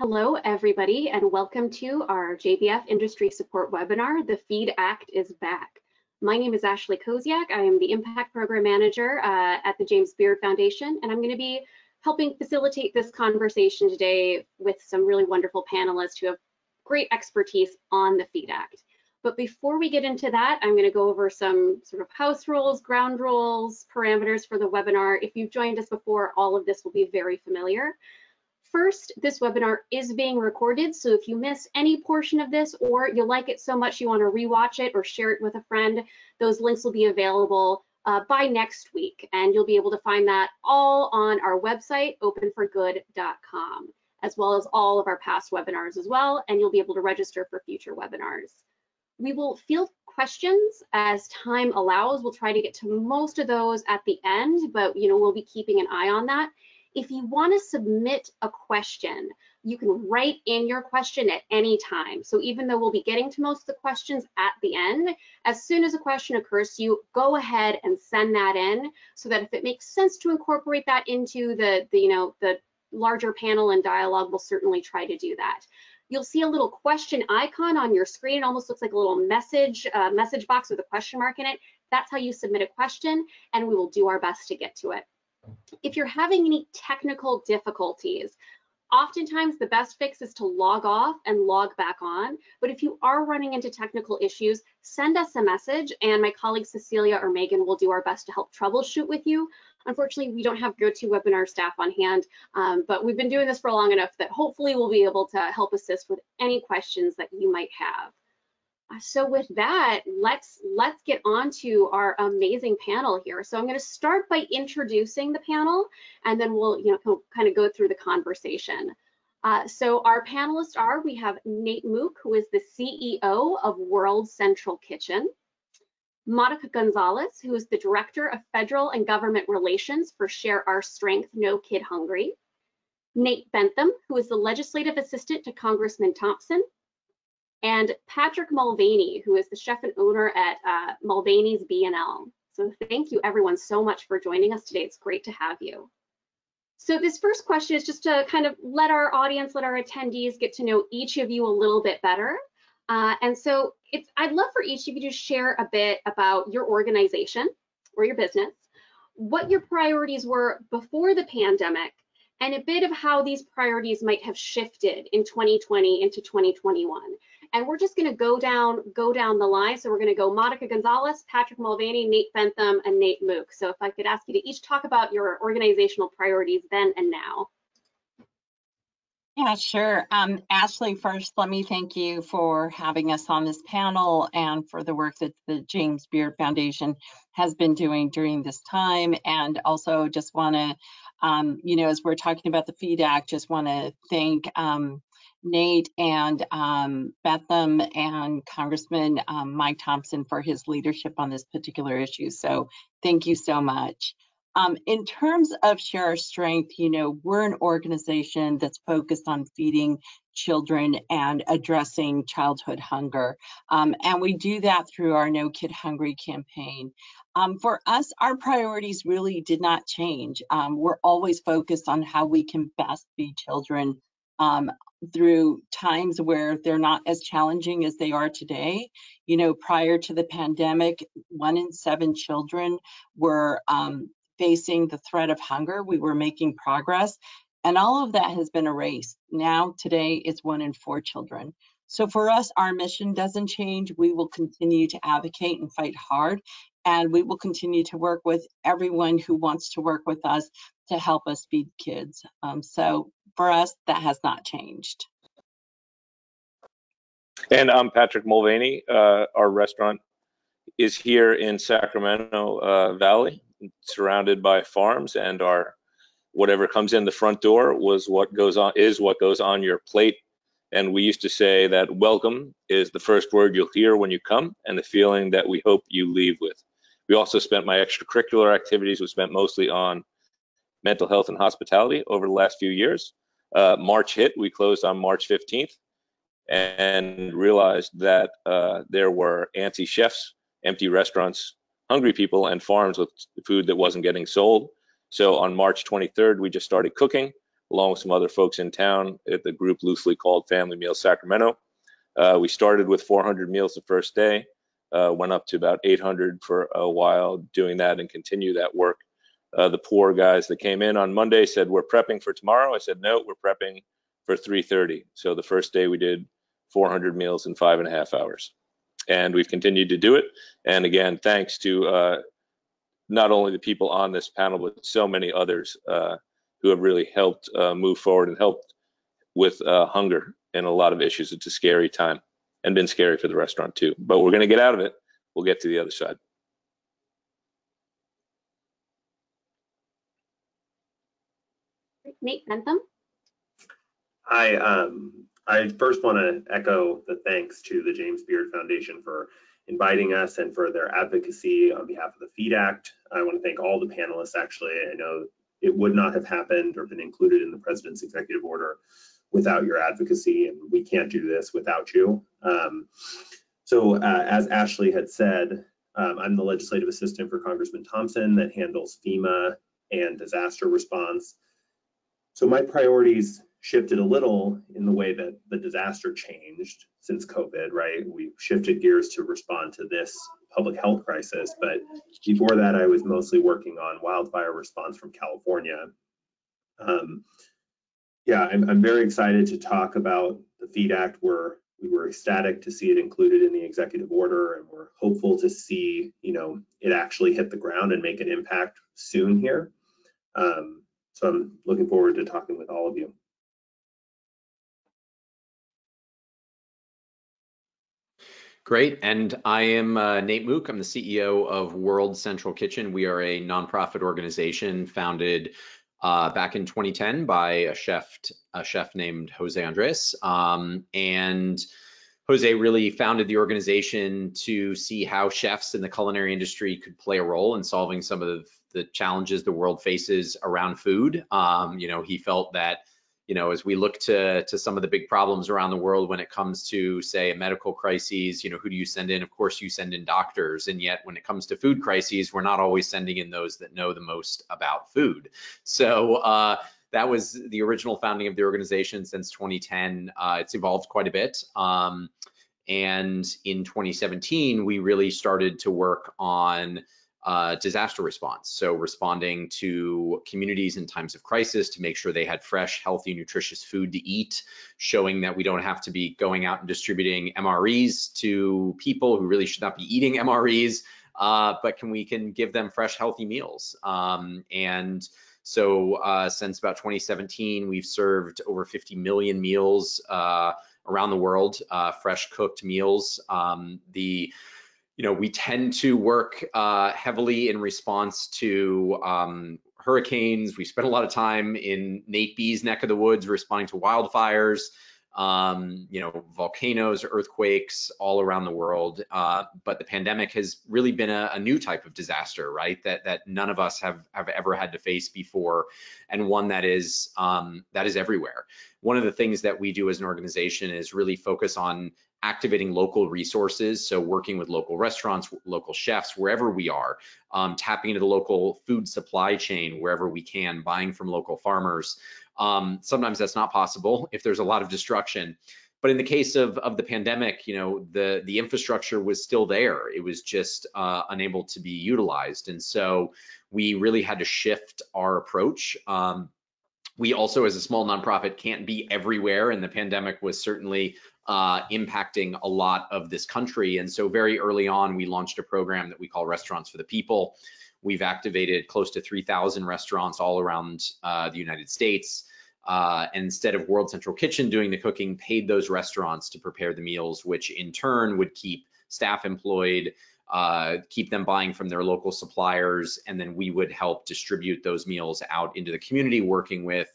Hello, everybody, and welcome to our JBF Industry Support webinar, The FEED Act is Back. My name is Ashley Kosiak. I am the Impact Program Manager uh, at the James Beard Foundation, and I'm going to be helping facilitate this conversation today with some really wonderful panelists who have great expertise on the FEED Act. But before we get into that, I'm going to go over some sort of house rules, ground rules, parameters for the webinar. If you've joined us before, all of this will be very familiar. First, this webinar is being recorded, so if you miss any portion of this or you like it so much you want to rewatch it or share it with a friend, those links will be available uh, by next week, and you'll be able to find that all on our website, openforgood.com, as well as all of our past webinars as well, and you'll be able to register for future webinars. We will field questions as time allows. We'll try to get to most of those at the end, but you know we'll be keeping an eye on that. If you want to submit a question, you can write in your question at any time. So even though we'll be getting to most of the questions at the end, as soon as a question occurs to you, go ahead and send that in so that if it makes sense to incorporate that into the, the you know, the larger panel and dialogue, we'll certainly try to do that. You'll see a little question icon on your screen. It almost looks like a little message uh, message box with a question mark in it. That's how you submit a question, and we will do our best to get to it. If you're having any technical difficulties, oftentimes the best fix is to log off and log back on. But if you are running into technical issues, send us a message and my colleague Cecilia or Megan will do our best to help troubleshoot with you. Unfortunately, we don't have GoToWebinar staff on hand, um, but we've been doing this for long enough that hopefully we'll be able to help assist with any questions that you might have. Uh, so with that, let's let's get on to our amazing panel here. So I'm going to start by introducing the panel, and then we'll you know kind of go through the conversation. Uh, so our panelists are, we have Nate Mook, who is the CEO of World Central Kitchen, Monica Gonzales, who is the Director of Federal and Government Relations for Share Our Strength, No Kid Hungry, Nate Bentham, who is the Legislative Assistant to Congressman Thompson, and Patrick Mulvaney, who is the chef and owner at uh, Mulvaney's B&L. So thank you everyone so much for joining us today. It's great to have you. So this first question is just to kind of let our audience, let our attendees get to know each of you a little bit better. Uh, and so it's, I'd love for each of you to share a bit about your organization or your business, what your priorities were before the pandemic, and a bit of how these priorities might have shifted in 2020 into 2021 and we're just going to go down go down the line. So we're going to go Monica Gonzales, Patrick Mulvaney, Nate Bentham, and Nate Mook. So if I could ask you to each talk about your organizational priorities then and now. Yeah, sure. Um, Ashley, first, let me thank you for having us on this panel and for the work that the James Beard Foundation has been doing during this time. And also just want to, um, you know, as we're talking about the FEED Act, just want to thank um, Nate and um, Bentham and Congressman um, Mike Thompson for his leadership on this particular issue. So thank you so much. Um, in terms of Share Our Strength, you know, we're an organization that's focused on feeding children and addressing childhood hunger. Um, and we do that through our No Kid Hungry campaign. Um, for us, our priorities really did not change. Um, we're always focused on how we can best feed children um, through times where they're not as challenging as they are today. You know, prior to the pandemic, one in seven children were um, facing the threat of hunger. We were making progress, and all of that has been erased. Now, today, it's one in four children. So for us, our mission doesn't change. We will continue to advocate and fight hard, and we will continue to work with everyone who wants to work with us to help us feed kids. Um, so for us, that has not changed. And I'm Patrick Mulvaney. Uh, our restaurant is here in Sacramento uh, Valley, surrounded by farms, and our whatever comes in the front door was what goes on is what goes on your plate. And we used to say that welcome is the first word you'll hear when you come, and the feeling that we hope you leave with. We also spent my extracurricular activities was spent mostly on mental health and hospitality over the last few years. Uh, March hit, we closed on March 15th and realized that uh, there were anti chefs, empty restaurants, hungry people, and farms with food that wasn't getting sold. So on March 23rd, we just started cooking. along with some other folks in town at the group loosely called Family Meals Sacramento. Uh, we started with 400 meals the first day, uh, went up to about 800 for a while doing that and continue that work. Uh, the poor guys that came in on Monday said, we're prepping for tomorrow. I said, no, we're prepping for 3.30. So the first day we did 400 meals in five and a half hours. And we've continued to do it. And again, thanks to uh, not only the people on this panel, but so many others uh, who have really helped uh, move forward and helped with uh, hunger and a lot of issues. It's a scary time and been scary for the restaurant too. But we're going to get out of it. We'll get to the other side. Nate Bentham. Hi, um, I first want to echo the thanks to the James Beard Foundation for inviting us and for their advocacy on behalf of the FEED Act. I want to thank all the panelists, actually. I know it would not have happened or been included in the president's executive order without your advocacy, and we can't do this without you. Um, so uh, as Ashley had said, um, I'm the legislative assistant for Congressman Thompson that handles FEMA and disaster response. So my priorities shifted a little in the way that the disaster changed since COVID, right? We shifted gears to respond to this public health crisis, but before that, I was mostly working on wildfire response from California. Um, yeah, I'm, I'm very excited to talk about the FEED Act. We're we were ecstatic to see it included in the executive order, and we're hopeful to see you know it actually hit the ground and make an impact soon here. Um, so I'm looking forward to talking with all of you. Great. And I am uh, Nate Mook. I'm the CEO of World Central Kitchen. We are a nonprofit organization founded uh, back in 2010 by a chef, a chef named Jose Andres. Um, and Jose really founded the organization to see how chefs in the culinary industry could play a role in solving some of the challenges the world faces around food. Um, you know, he felt that you know, as we look to to some of the big problems around the world when it comes to, say, a medical crises, you know, who do you send in? Of course, you send in doctors, and yet when it comes to food crises, we're not always sending in those that know the most about food. So uh, that was the original founding of the organization since 2010. Uh, it's evolved quite a bit. Um, and in 2017, we really started to work on uh, disaster response. So responding to communities in times of crisis to make sure they had fresh, healthy, nutritious food to eat, showing that we don't have to be going out and distributing MREs to people who really should not be eating MREs, uh, but can we can give them fresh, healthy meals. Um, and so uh, since about 2017, we've served over 50 million meals uh, around the world, uh, fresh cooked meals. Um, the you know, we tend to work uh, heavily in response to um, hurricanes. We spend a lot of time in Nate B's neck of the woods responding to wildfires, um, you know, volcanoes, earthquakes all around the world. Uh, but the pandemic has really been a, a, new type of disaster, right? That that none of us have have ever had to face before, and one that is um, that is everywhere. One of the things that we do as an organization is really focus on activating local resources. So working with local restaurants, local chefs, wherever we are, um, tapping into the local food supply chain wherever we can, buying from local farmers. Um, sometimes that's not possible if there's a lot of destruction. But in the case of, of the pandemic, you know, the, the infrastructure was still there. It was just uh, unable to be utilized. And so we really had to shift our approach. Um, we also, as a small nonprofit, can't be everywhere, and the pandemic was certainly uh, impacting a lot of this country. And so very early on, we launched a program that we call Restaurants for the People. We've activated close to 3,000 restaurants all around uh, the United States. Uh, instead of World Central Kitchen doing the cooking, paid those restaurants to prepare the meals, which in turn would keep staff employed, uh, keep them buying from their local suppliers, and then we would help distribute those meals out into the community, working with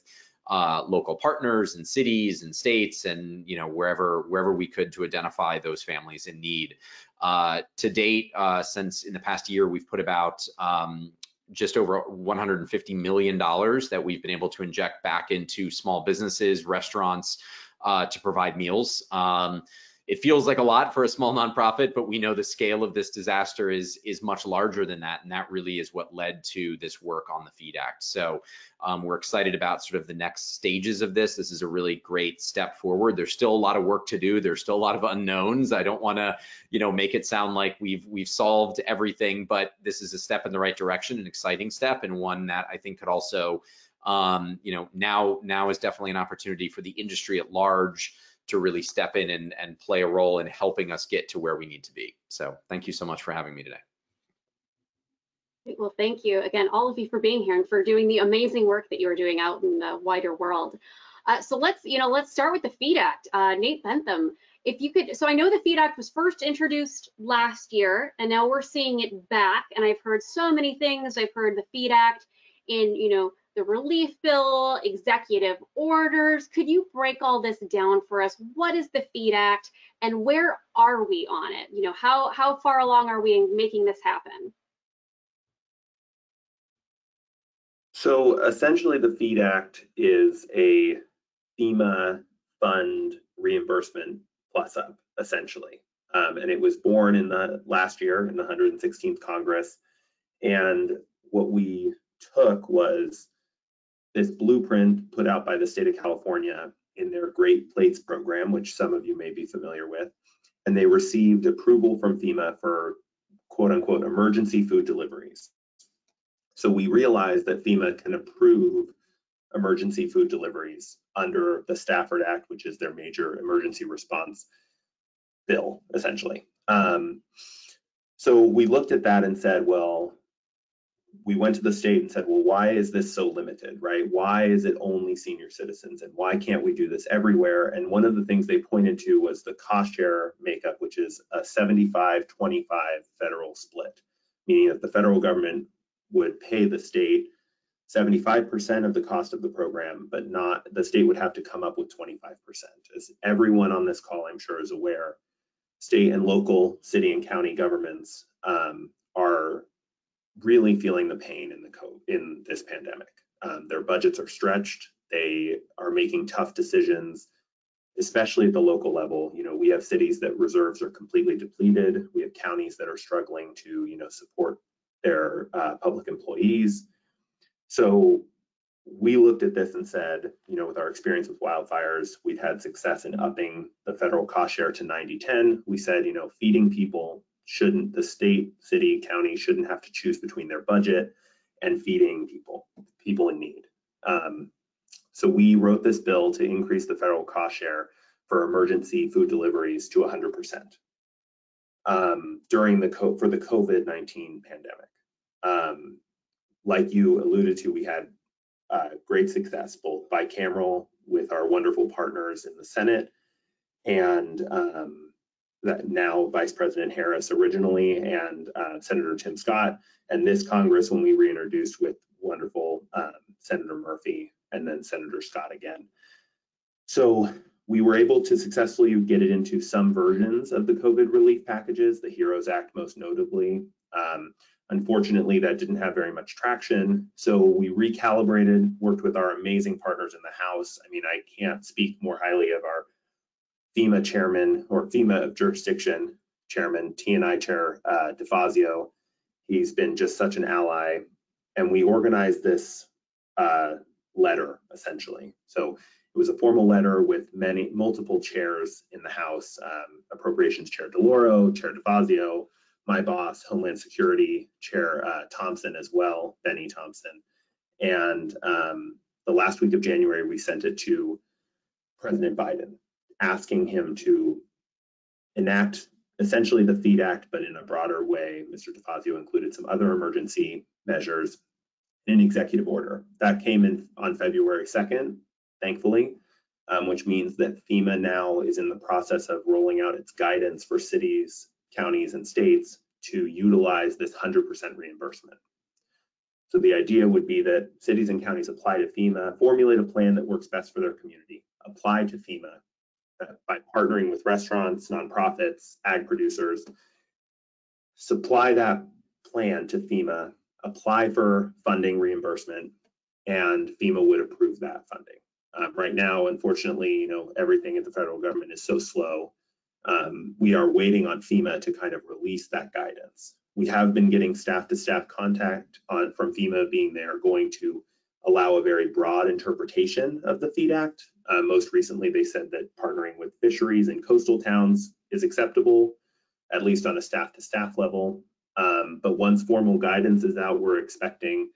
uh, local partners and cities and states and you know wherever wherever we could to identify those families in need. Uh, to date, uh, since in the past year, we've put about um, just over 150 million dollars that we've been able to inject back into small businesses, restaurants uh, to provide meals. Um, it feels like a lot for a small nonprofit, but we know the scale of this disaster is is much larger than that, and that really is what led to this work on the Feed Act. So um, we're excited about sort of the next stages of this. This is a really great step forward. There's still a lot of work to do. There's still a lot of unknowns. I don't want to, you know, make it sound like we've we've solved everything, but this is a step in the right direction, an exciting step, and one that I think could also, um, you know, now now is definitely an opportunity for the industry at large to really step in and, and play a role in helping us get to where we need to be. So thank you so much for having me today. Well, thank you again, all of you for being here and for doing the amazing work that you are doing out in the wider world. Uh, so let's, you know, let's start with the FEED Act. Uh, Nate Bentham, if you could, so I know the FEED Act was first introduced last year and now we're seeing it back. And I've heard so many things. I've heard the FEED Act in, you know, the relief bill, executive orders. Could you break all this down for us? What is the FEED Act and where are we on it? You know, how, how far along are we in making this happen? So essentially the FEED Act is a FEMA fund reimbursement plus up, essentially. Um, and it was born in the last year in the 116th Congress. And what we took was this blueprint put out by the state of California in their Great Plates program, which some of you may be familiar with. And they received approval from FEMA for quote unquote emergency food deliveries. So we realized that FEMA can approve emergency food deliveries under the Stafford Act, which is their major emergency response bill, essentially. Um, so we looked at that and said, well, we went to the state and said, well, why is this so limited, right? Why is it only senior citizens and why can't we do this everywhere? And one of the things they pointed to was the cost share makeup, which is a 75 25 federal split, meaning that the federal government would pay the state 75% of the cost of the program, but not the state would have to come up with 25%. As everyone on this call, I'm sure, is aware, state and local city and county governments um, are really feeling the pain in the co- in this pandemic. Um, their budgets are stretched. They are making tough decisions, especially at the local level. You know, we have cities that reserves are completely depleted. We have counties that are struggling to, you know, support their uh, public employees. So we looked at this and said, you know, with our experience with wildfires, we've had success in upping the federal cost share to 90-10. We said, you know, feeding people shouldn't the state, city, county shouldn't have to choose between their budget and feeding people, people in need. Um, so we wrote this bill to increase the federal cost share for emergency food deliveries to 100% um, during the for the COVID-19 pandemic. Um, like you alluded to, we had uh, great success both bicameral with our wonderful partners in the Senate and um, now Vice President Harris originally and uh, Senator Tim Scott, and this Congress when we reintroduced with wonderful um, Senator Murphy and then Senator Scott again. So we were able to successfully get it into some versions of the COVID relief packages, the HEROES Act most notably. Um, unfortunately, that didn't have very much traction. So we recalibrated, worked with our amazing partners in the House. I mean, I can't speak more highly of our FEMA chairman or FEMA jurisdiction chairman, T&I chair uh, DeFazio. He's been just such an ally. And we organized this uh, letter essentially. So it was a formal letter with many, multiple chairs in the House, um, Appropriations Chair DeLauro, Chair DeFazio, my boss, Homeland Security, Chair uh, Thompson as well, Bennie Thompson. And um, the last week of January, we sent it to President Biden asking him to enact essentially the FEED Act, but in a broader way. Mr. DeFazio included some other emergency measures in an executive order. That came in on February 2nd, thankfully, um, which means that FEMA now is in the process of rolling out its guidance for cities, counties, and states to utilize this 100% reimbursement. So the idea would be that cities and counties apply to FEMA, formulate a plan that works best for their community, apply to FEMA, by partnering with restaurants, nonprofits, ag producers, supply that plan to FEMA, apply for funding reimbursement, and FEMA would approve that funding. Um, right now, unfortunately, you know, everything at the federal government is so slow. Um, we are waiting on FEMA to kind of release that guidance. We have been getting staff-to-staff contact on, from FEMA being there, going to allow a very broad interpretation of the FEED Act. Uh, most recently, they said that partnering with fisheries and coastal towns is acceptable, at least on a staff-to-staff level. Um, but once formal guidance is out, we're expecting,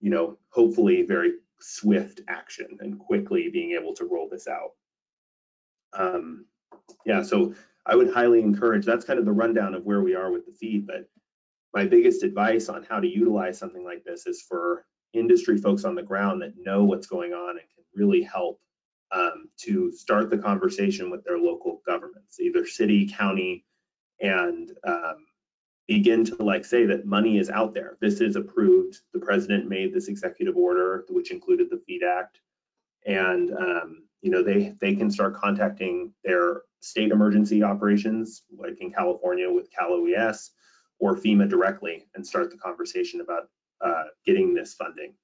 you know, hopefully very swift action and quickly being able to roll this out. Um, yeah, so I would highly encourage, that's kind of the rundown of where we are with the feed, but my biggest advice on how to utilize something like this is for industry folks on the ground that know what's going on and can really help um, to start the conversation with their local governments, either city, county, and um, begin to like say that money is out there. This is approved. The president made this executive order, which included the FEED Act, and um, you know they they can start contacting their state emergency operations, like in California with Cal OES, or FEMA directly, and start the conversation about uh, getting this funding.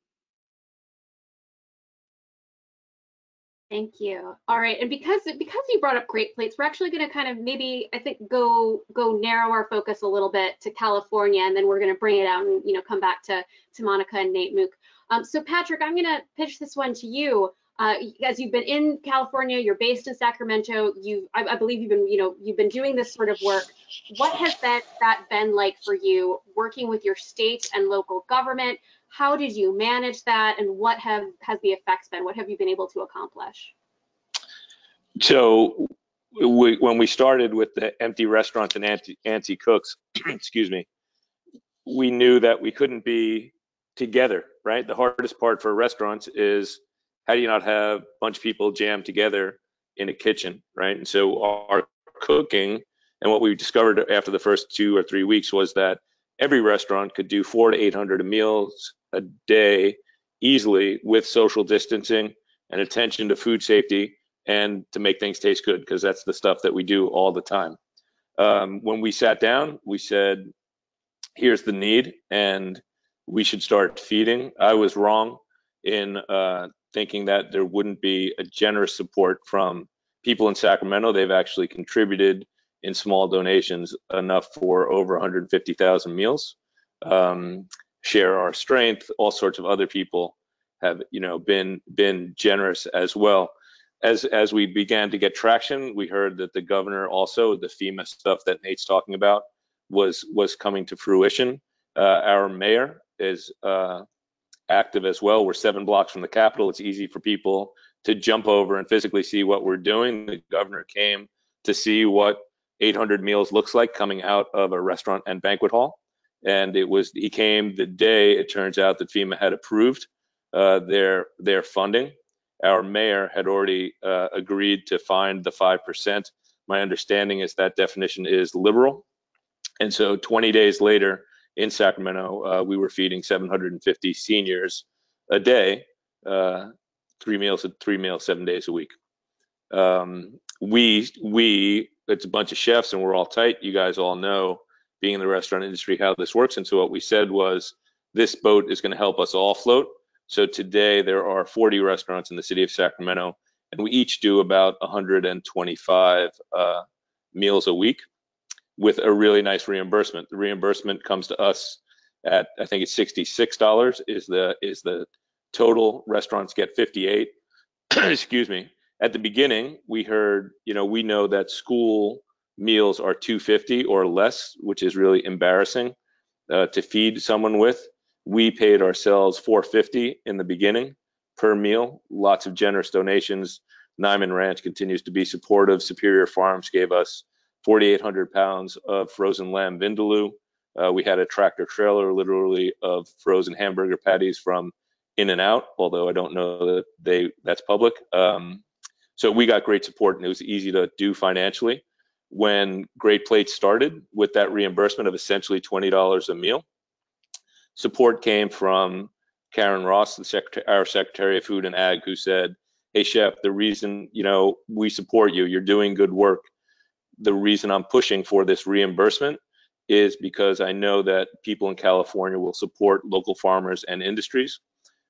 Thank you. All right, and because because you brought up Great Plates, we're actually going to kind of maybe I think go go narrow our focus a little bit to California, and then we're going to bring it out and you know come back to to Monica and Nate Mook. Um, so Patrick, I'm going to pitch this one to you. Uh, as you've been in California, you're based in Sacramento. You, I, I, believe you've been, you know, you've been doing this sort of work. What has that that been like for you, working with your state and local government? How did you manage that, and what have has the effects been? What have you been able to accomplish? So, we, when we started with the empty restaurants and anti, anti cooks, excuse me, we knew that we couldn't be together. Right. The hardest part for restaurants is how do you not have a bunch of people jammed together in a kitchen, right? And so our cooking and what we discovered after the first two or three weeks was that every restaurant could do four to 800 meals a day easily with social distancing and attention to food safety and to make things taste good because that's the stuff that we do all the time. Um, when we sat down, we said, here's the need and we should start feeding. I was wrong in uh, thinking that there wouldn't be a generous support from people in Sacramento. They've actually contributed in small donations enough for over 150,000 meals. Um, share our strength. All sorts of other people have, you know, been been generous as well. As as we began to get traction, we heard that the governor also the FEMA stuff that Nate's talking about was was coming to fruition. Uh, our mayor is uh, active as well. We're seven blocks from the Capitol. It's easy for people to jump over and physically see what we're doing. The governor came to see what 800 meals looks like coming out of a restaurant and banquet hall. And it was he came the day it turns out that FEMA had approved uh, their their funding. Our mayor had already uh, agreed to find the five percent. My understanding is that definition is liberal. And so 20 days later, in Sacramento, uh, we were feeding 750 seniors a day, uh, three meals, three meals, seven days a week. Um, we we it's a bunch of chefs and we're all tight. You guys all know, being in the restaurant industry, how this works. And so what we said was, this boat is going to help us all float. So today there are 40 restaurants in the city of Sacramento, and we each do about 125 uh, meals a week with a really nice reimbursement. The reimbursement comes to us at I think it's $66 is the is the total. Restaurants get 58. Excuse me. At the beginning, we heard, you know, we know that school meals are 250 or less, which is really embarrassing uh, to feed someone with. We paid ourselves 450 in the beginning per meal. Lots of generous donations. Niman Ranch continues to be supportive. Superior Farms gave us 4,800 pounds of frozen lamb vindaloo. Uh, we had a tractor trailer literally of frozen hamburger patties from In-N-Out, although I don't know that they that's public. Um, so we got great support and it was easy to do financially. When Great Plates started with that reimbursement of essentially $20 a meal, support came from Karen Ross, the secretary, our Secretary of Food and Ag, who said, "Hey, chef, the reason you know we support you, you're doing good work the reason I'm pushing for this reimbursement is because I know that people in California will support local farmers and industries.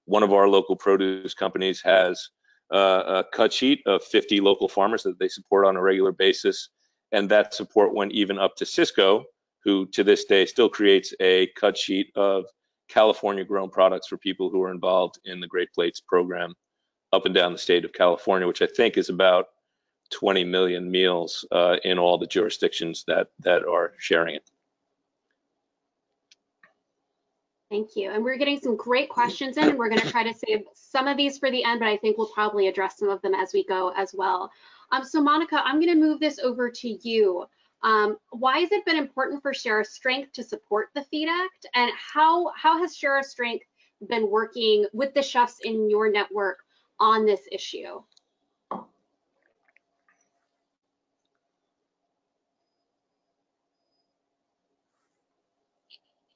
One of our local produce companies has uh, a cut sheet of 50 local farmers that they support on a regular basis. And that support went even up to Sysco, who to this day still creates a cut sheet of California grown products for people who are involved in the Great Plates program up and down the state of California, which I think is about 20 million meals uh, in all the jurisdictions that, that are sharing it. Thank you. And we're getting some great questions in, and we're going to try to save some of these for the end, but I think we'll probably address some of them as we go as well. Um, so Monica, I'm going to move this over to you. Um, why has it been important for Share Strength to support the Feed Act, and how how has Share Strength been working with the chefs in your network on this issue?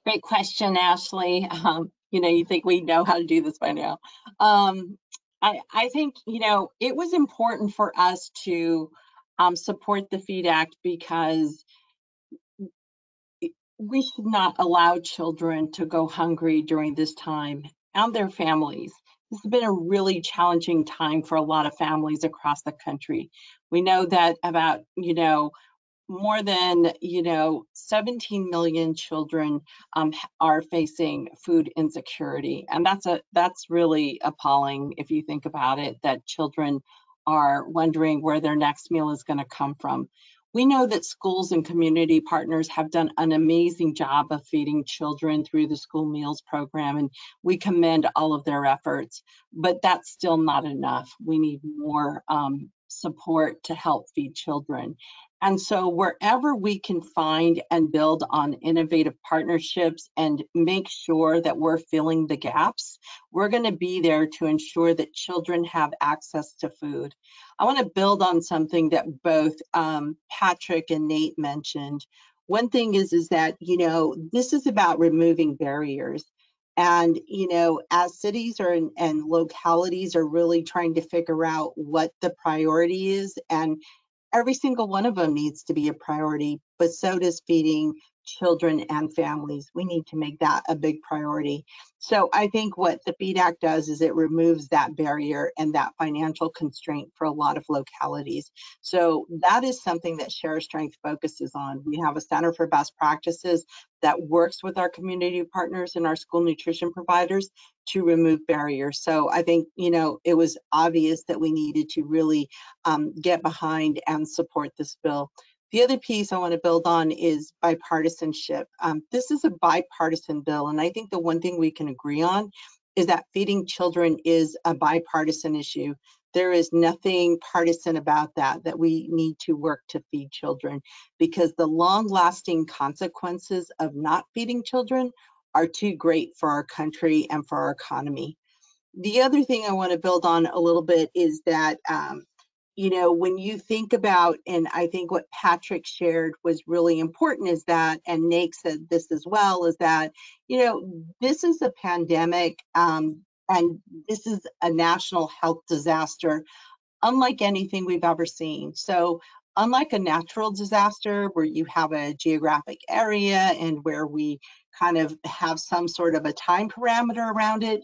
Great question, Ashley. Um, you know, you think we know how to do this by now. Um, I, I think, you know, it was important for us to um, support the FEED Act because we should not allow children to go hungry during this time and their families. This has been a really challenging time for a lot of families across the country. We know that about, you know, more than you know 17 million children um, are facing food insecurity. And that's a that's really appalling if you think about it that children are wondering where their next meal is going to come from. We know that schools and community partners have done an amazing job of feeding children through the school meals program and we commend all of their efforts but that's still not enough. We need more um, support to help feed children and so wherever we can find and build on innovative partnerships and make sure that we're filling the gaps, we're going to be there to ensure that children have access to food. I want to build on something that both um, Patrick and Nate mentioned. One thing is, is that, you know, this is about removing barriers. And, you know, as cities are and localities are really trying to figure out what the priority is and every single one of them needs to be a priority, but so does feeding children and families. We need to make that a big priority. So I think what the FEED Act does is it removes that barrier and that financial constraint for a lot of localities. So that is something that Share Strength focuses on. We have a Center for Best Practices that works with our community partners and our school nutrition providers to remove barriers. So I think, you know, it was obvious that we needed to really um, get behind and support this bill. The other piece I want to build on is bipartisanship. Um, this is a bipartisan bill, and I think the one thing we can agree on is that feeding children is a bipartisan issue. There is nothing partisan about that, that we need to work to feed children because the long lasting consequences of not feeding children are too great for our country and for our economy. The other thing I want to build on a little bit is that um, you know, when you think about, and I think what Patrick shared was really important is that, and Nate said this as well, is that, you know, this is a pandemic um, and this is a national health disaster, unlike anything we've ever seen. So, unlike a natural disaster where you have a geographic area and where we kind of have some sort of a time parameter around it,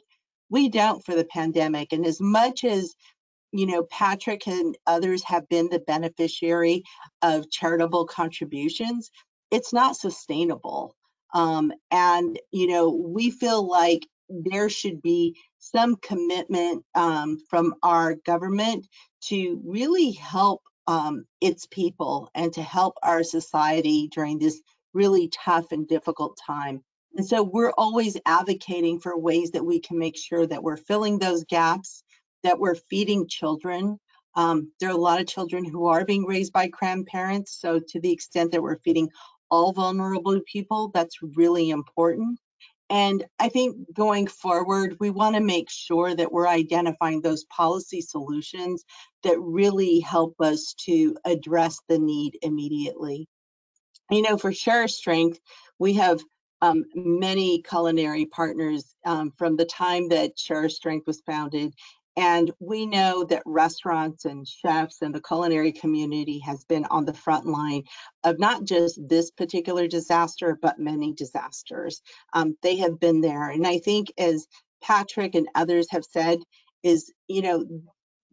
we don't for the pandemic. And as much as you know, Patrick and others have been the beneficiary of charitable contributions, it's not sustainable. Um, and, you know, we feel like there should be some commitment um, from our government to really help um, its people and to help our society during this really tough and difficult time. And so we're always advocating for ways that we can make sure that we're filling those gaps that we're feeding children. Um, there are a lot of children who are being raised by grandparents. So to the extent that we're feeding all vulnerable people, that's really important. And I think going forward, we want to make sure that we're identifying those policy solutions that really help us to address the need immediately. You know, for Share Strength, we have um, many culinary partners um, from the time that Share Strength was founded and we know that restaurants and chefs and the culinary community has been on the front line of not just this particular disaster, but many disasters. Um, they have been there. And I think as Patrick and others have said, is, you know,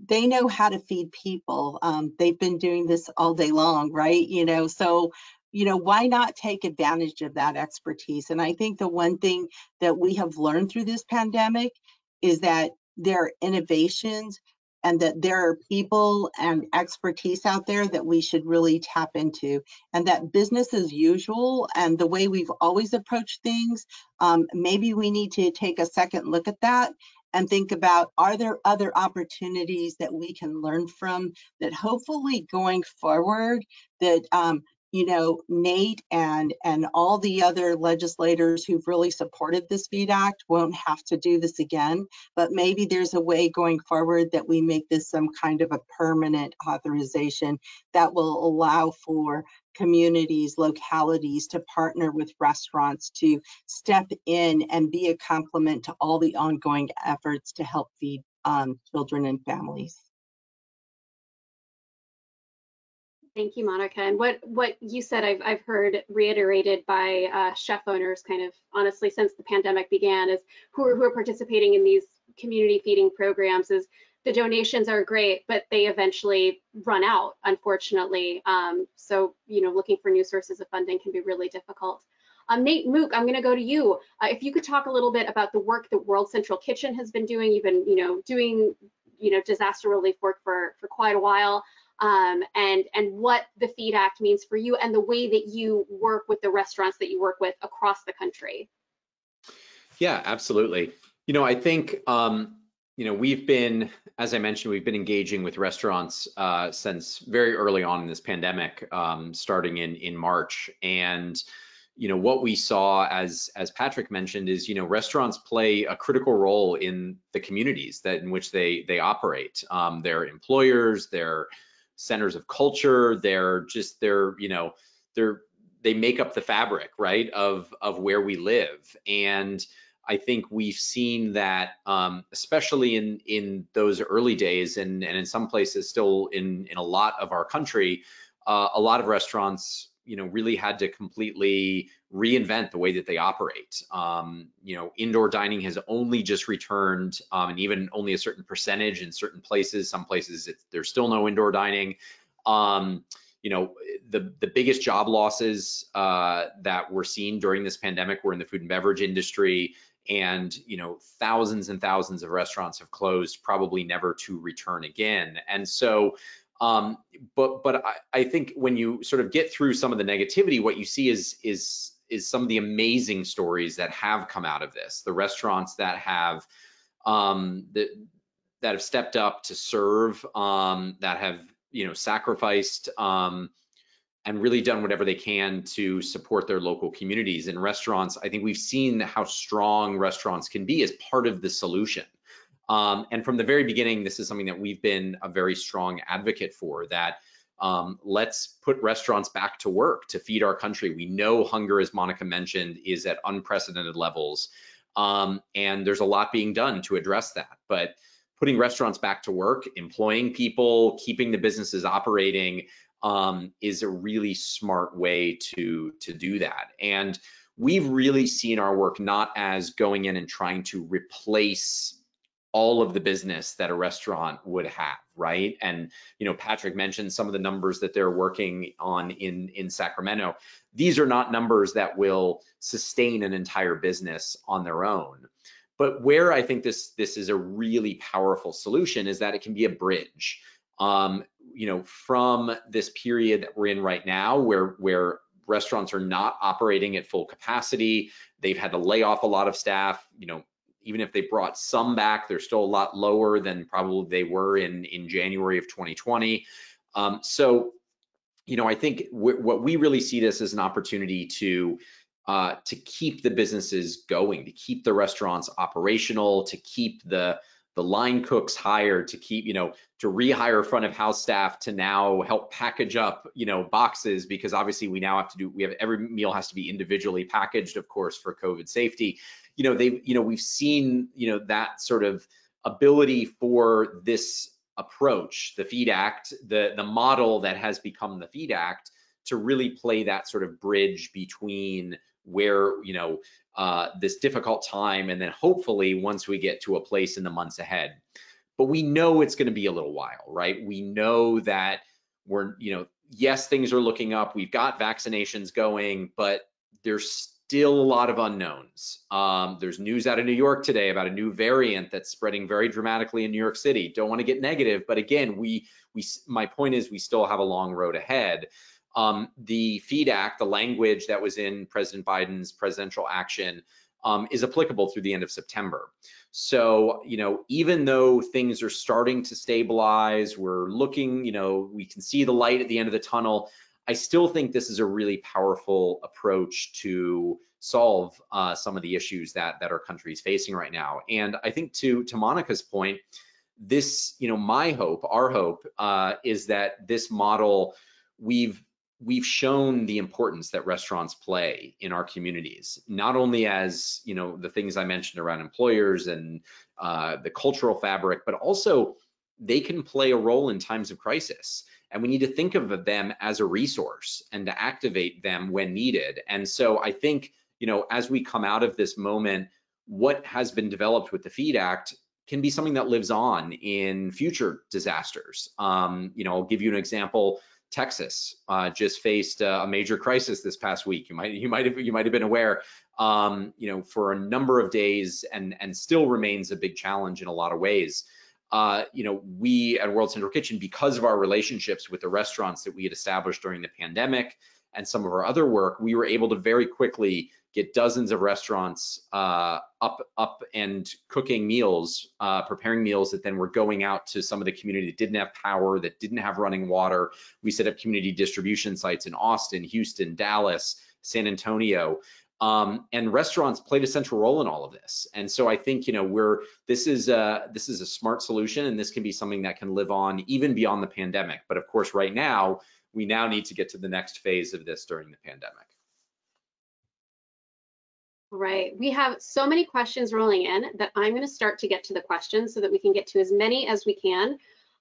they know how to feed people. Um, they've been doing this all day long, right? You know, so you know, why not take advantage of that expertise? And I think the one thing that we have learned through this pandemic is that there are innovations and that there are people and expertise out there that we should really tap into. And that business as usual and the way we've always approached things um, maybe we need to take a second look at that and think about are there other opportunities that we can learn from that hopefully going forward that um, you know, Nate and and all the other legislators who've really supported this FEED Act won't have to do this again, but maybe there's a way going forward that we make this some kind of a permanent authorization that will allow for communities, localities to partner with restaurants to step in and be a complement to all the ongoing efforts to help feed um, children and families. Thank you, Monica. And what what you said, I've I've heard reiterated by uh, chef owners, kind of honestly since the pandemic began, is who are who are participating in these community feeding programs. Is the donations are great, but they eventually run out, unfortunately. Um, so you know, looking for new sources of funding can be really difficult. Um, Nate Mook, I'm going to go to you. Uh, if you could talk a little bit about the work that World Central Kitchen has been doing. You've been, you know, doing, you know, disaster relief work for for quite a while um, and and what the Feed Act means for you and the way that you work with the restaurants that you work with across the country. Yeah, absolutely. You know, I think um, you know we've been, as I mentioned, we've been engaging with restaurants uh, since very early on in this pandemic, um, starting in in March, and you know what we saw as as Patrick mentioned is you know restaurants play a critical role in the communities that in which they they operate. Um, they're employers, they're centers of culture. They're just they're you know they're they make up the fabric right of of where we live and I think we've seen that, um, especially in in those early days, and and in some places still in in a lot of our country, uh, a lot of restaurants you know really had to completely reinvent the way that they operate. Um, you know indoor dining has only just returned um, and even only a certain percentage in certain places. Some places there's still no indoor dining. Um, you know the the biggest job losses uh, that were seen during this pandemic were in the food and beverage industry. And you know thousands and thousands of restaurants have closed probably never to return again. And so um, but but I, I, think when you sort of get through some of the negativity, what you see is is is some of the amazing stories that have come out of this. The restaurants that have um, that that have stepped up to serve, um, that have you know sacrificed um, and really done whatever they can to support their local communities. And restaurants, I think we've seen how strong restaurants can be as part of the solution. Um, and from the very beginning, this is something that we've been a very strong advocate for that um, let's put restaurants back to work to feed our country. We know hunger, as Monica mentioned, is at unprecedented levels. Um, and there's a lot being done to address that. But putting restaurants back to work, employing people, keeping the businesses operating um, is a really smart way to, to do that. And we've really seen our work not as going in and trying to replace all of the business that a restaurant would have, right? And you know, Patrick mentioned some of the numbers that they're working on in in Sacramento. These are not numbers that will sustain an entire business on their own. But where I think this this is a really powerful solution is that it can be a bridge. Um, you know, from this period that we're in right now, where where restaurants are not operating at full capacity, they've had to lay off a lot of staff. You know, even if they brought some back, they're still a lot lower than probably they were in, in January of 2020. Um, so, you know, I think what we really see this as an opportunity to uh, to keep the businesses going, to keep the restaurants operational, to keep the the line cooks hired, to keep, you know, to rehire front of house staff to now help package up, you know, boxes because obviously we now have to do, we have every meal has to be individually packaged, of course, for COVID safety you know, they, you know, we've seen, you know, that sort of ability for this approach, the FEED Act, the, the model that has become the FEED Act to really play that sort of bridge between where, you know, uh, this difficult time and then hopefully once we get to a place in the months ahead. but we know it's going to be a little while, right? We know that we're, you know, yes, things are looking up. We've got vaccinations going, but there's still a lot of unknowns. Um, there's news out of New York today about a new variant that's spreading very dramatically in New York City. Don't want to get negative, but again, we we my point is we still have a long road ahead. Um, the FEED Act, the language that was in President Biden's presidential action, um, is applicable through the end of September. So, you know, even though things are starting to stabilize, we're looking, you know, we can see the light at the end of the tunnel. I still think this is a really powerful approach to solve uh, some of the issues that that our country is facing right now. And I think to to Monica's point, this, you know, my hope, our hope, uh, is that this model we've we've shown the importance that restaurants play in our communities, not only as you know the things I mentioned around employers and uh, the cultural fabric, but also they can play a role in times of crisis. And we need to think of them as a resource and to activate them when needed. And so I think you know as we come out of this moment, what has been developed with the FEED Act can be something that lives on in future disasters. Um, you know, I'll give you an example Texas uh, just faced a major crisis this past week. You might you might have you might have been aware, um, you know, for a number of days, and and still remains a big challenge in a lot of ways. Uh, you know, we at World Central Kitchen, because of our relationships with the restaurants that we had established during the pandemic and some of our other work, we were able to very quickly get dozens of restaurants uh, up up and cooking meals, uh, preparing meals that then were going out to some of the community that didn't have power, that didn't have running water. We set up community distribution sites in Austin, Houston, Dallas, San Antonio. Um, and restaurants played a central role in all of this. And so I think you know we're this is a this is a smart solution, and this can be something that can live on even beyond the pandemic. But of course, right now we now need to get to the next phase of this during the pandemic. Right. We have so many questions rolling in that I'm going to start to get to the questions so that we can get to as many as we can.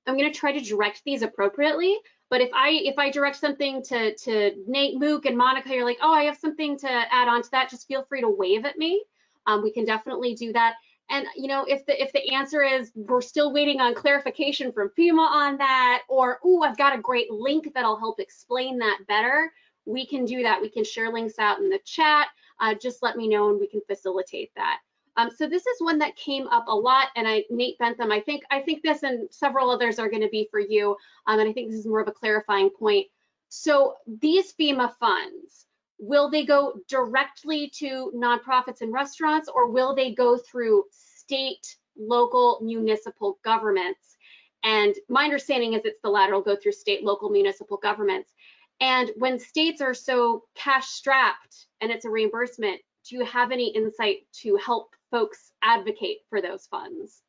I'm going to try to direct these appropriately. But if I if I direct something to to Nate, Mook, and Monica, you're like, oh, I have something to add on to that. Just feel free to wave at me. Um, we can definitely do that. And you know, if the if the answer is we're still waiting on clarification from FEMA on that, or oh, I've got a great link that'll help explain that better, we can do that. We can share links out in the chat uh, just let me know and we can facilitate that. Um, so this is one that came up a lot, and I Nate Bentham, I think I think this and several others are going to be for you, um, and I think this is more of a clarifying point. So these FEMA funds, will they go directly to nonprofits and restaurants, or will they go through state, local, municipal governments? And my understanding is it's the latter will go through state, local, municipal governments. And when states are so cash strapped and it's a reimbursement, do you have any insight to help folks advocate for those funds?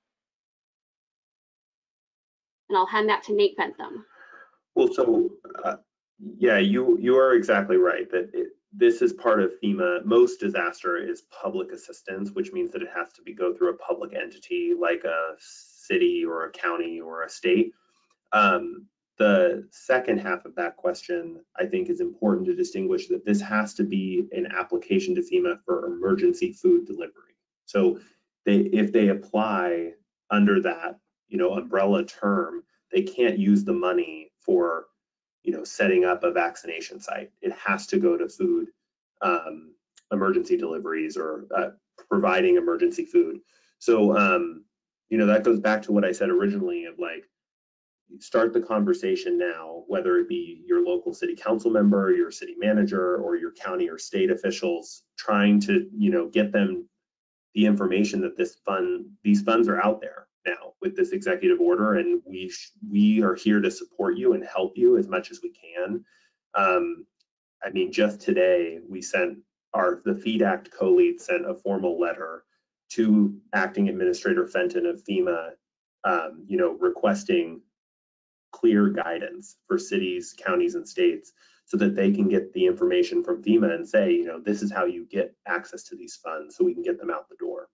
And I'll hand that to Nate Bentham. Well, so uh, yeah, you you are exactly right that it, this is part of FEMA. Most disaster is public assistance, which means that it has to be go through a public entity like a city or a county or a state. Um, the second half of that question, I think, is important to distinguish that this has to be an application to FEMA for emergency food delivery. So they, if they apply under that, you know, umbrella term, they can't use the money for, you know, setting up a vaccination site. It has to go to food um, emergency deliveries or uh, providing emergency food. So, um, you know, that goes back to what I said originally of like, start the conversation now, whether it be your local city council member, your city manager, or your county or state officials, trying to, you know, get them the information that this fund, these funds are out there now with this executive order, and we we are here to support you and help you as much as we can. Um, I mean, just today we sent our the FEED Act co-lead sent a formal letter to Acting Administrator Fenton of FEMA, um, you know, requesting clear guidance for cities, counties, and states so that they can get the information from FEMA and say, you know, this is how you get access to these funds so we can get them out the door.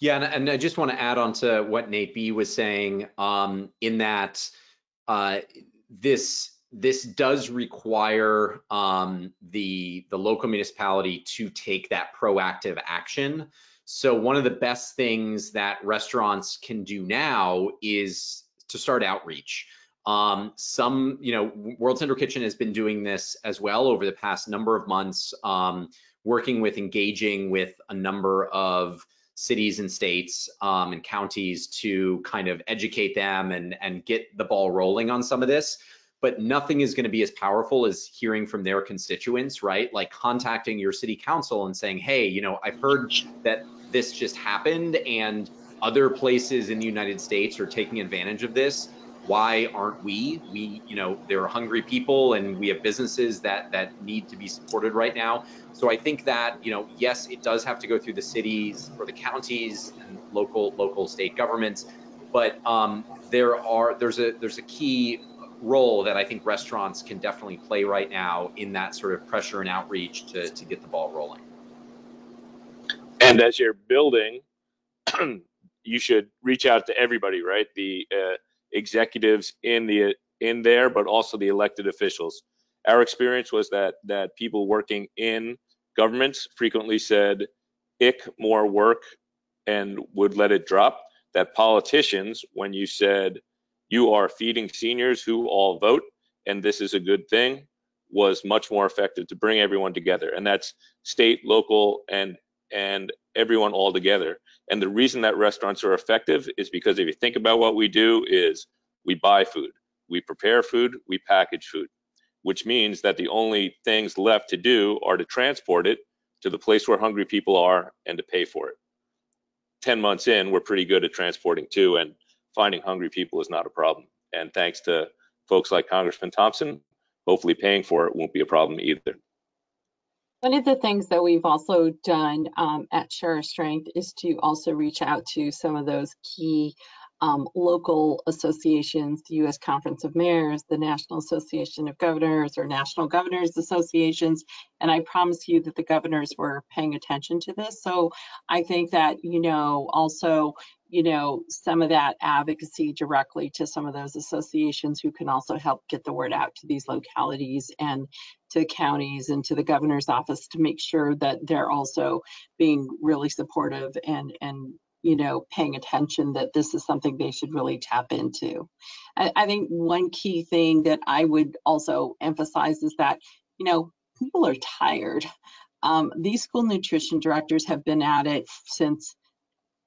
Yeah, and, and I just want to add on to what Nate B was saying um, in that uh, this this does require um, the the local municipality to take that proactive action So one of the best things that restaurants can do now is to start outreach. Um, some, you know, World Central Kitchen has been doing this as well over the past number of months, um, working with engaging with a number of cities and states um, and counties to kind of educate them and, and get the ball rolling on some of this. But nothing is going to be as powerful as hearing from their constituents, right? Like contacting your city council and saying, hey, you know, I've heard that this just happened and other places in the United States are taking advantage of this why aren't we? We you know there are hungry people and we have businesses that that need to be supported right now. So i think that you know yes it does have to go through the cities or the counties and local local state governments. But um, there are there's a there's a key role that i think restaurants can definitely play right now in that sort of pressure and outreach to to get the ball rolling. And as you're building you should reach out to everybody right? The uh, executives in the in there, but also the elected officials. Our experience was that that people working in governments frequently said, "ick more work," and would let it drop. That politicians, when you said you are feeding seniors who all vote, and this is a good thing, was much more effective to bring everyone together, and that's state, local, and and everyone all together. And the reason that restaurants are effective is because if you think about what we do is we buy food, we prepare food, we package food, which means that the only things left to do are to transport it to the place where hungry people are and to pay for it. 10 months in, we're pretty good at transporting too, and finding hungry people is not a problem. And thanks to folks like Congressman Thompson, hopefully paying for it won't be a problem either. One of the things that we've also done um, at Share Our Strength is to also reach out to some of those key um, local associations, the U.S. Conference of Mayors, the National Association of Governors, or National Governors Associations, and I promise you that the governors were paying attention to this. So I think that, you know, also, you know, some of that advocacy directly to some of those associations who can also help get the word out to these localities and to the counties and to the governor's office to make sure that they're also being really supportive and and you know paying attention that this is something they should really tap into. I, I think one key thing that I would also emphasize is that you know people are tired. Um, these school nutrition directors have been at it since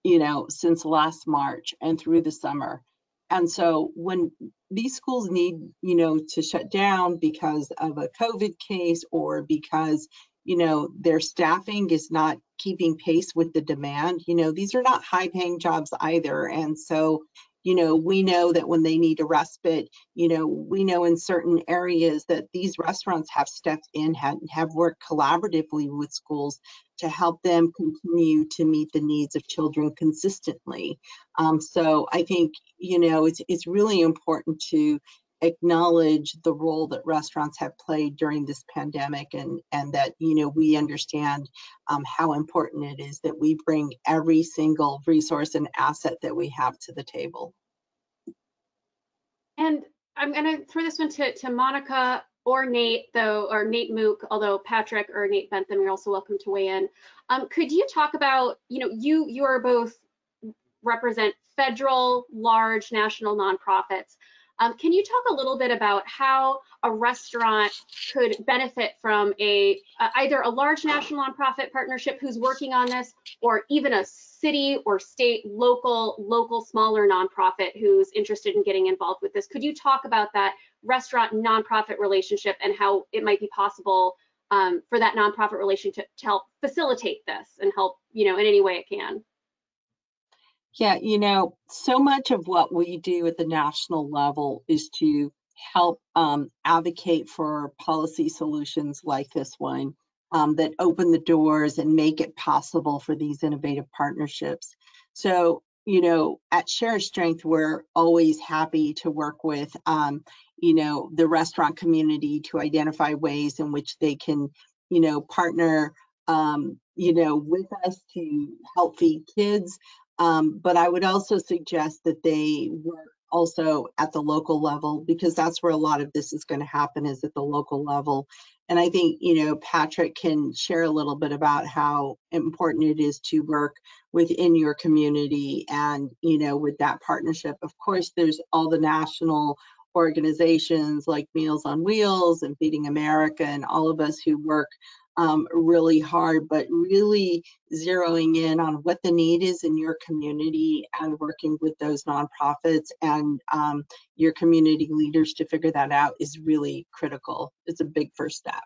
you know since last March and through the summer. And so when these schools need, you know, to shut down because of a COVID case or because, you know, their staffing is not keeping pace with the demand, you know, these are not high paying jobs either. And so, you know, we know that when they need a respite, you know, we know in certain areas that these restaurants have stepped in, have, have worked collaboratively with schools to help them continue to meet the needs of children consistently. Um, so I think, you know, it's, it's really important to acknowledge the role that restaurants have played during this pandemic and and that you know we understand um, how important it is that we bring every single resource and asset that we have to the table. And i'm going to throw this one to, to monica or nate though or nate mook although patrick or nate bentham you're also welcome to weigh in. Um, could you talk about you know you you are both represent federal large national nonprofits um, can you talk a little bit about how a restaurant could benefit from a uh, either a large national nonprofit partnership who's working on this, or even a city or state, local, local smaller nonprofit who's interested in getting involved with this? Could you talk about that restaurant nonprofit relationship and how it might be possible um, for that nonprofit relationship to help facilitate this and help, you know, in any way it can? Yeah, you know, so much of what we do at the national level is to help um, advocate for policy solutions like this one um, that open the doors and make it possible for these innovative partnerships. So, you know, at Share Strength, we're always happy to work with, um, you know, the restaurant community to identify ways in which they can, you know, partner um, you know, with us to help feed kids, um, but I would also suggest that they work also at the local level because that's where a lot of this is going to happen is at the local level And I think, you know, Patrick can share a little bit about how important it is to work within your community and, you know, with that partnership. Of course, there's all the national organizations like Meals on Wheels and Feeding America and all of us who work um, really hard, but really zeroing in on what the need is in your community and working with those nonprofits and um, your community leaders to figure that out is really critical. It's a big first step.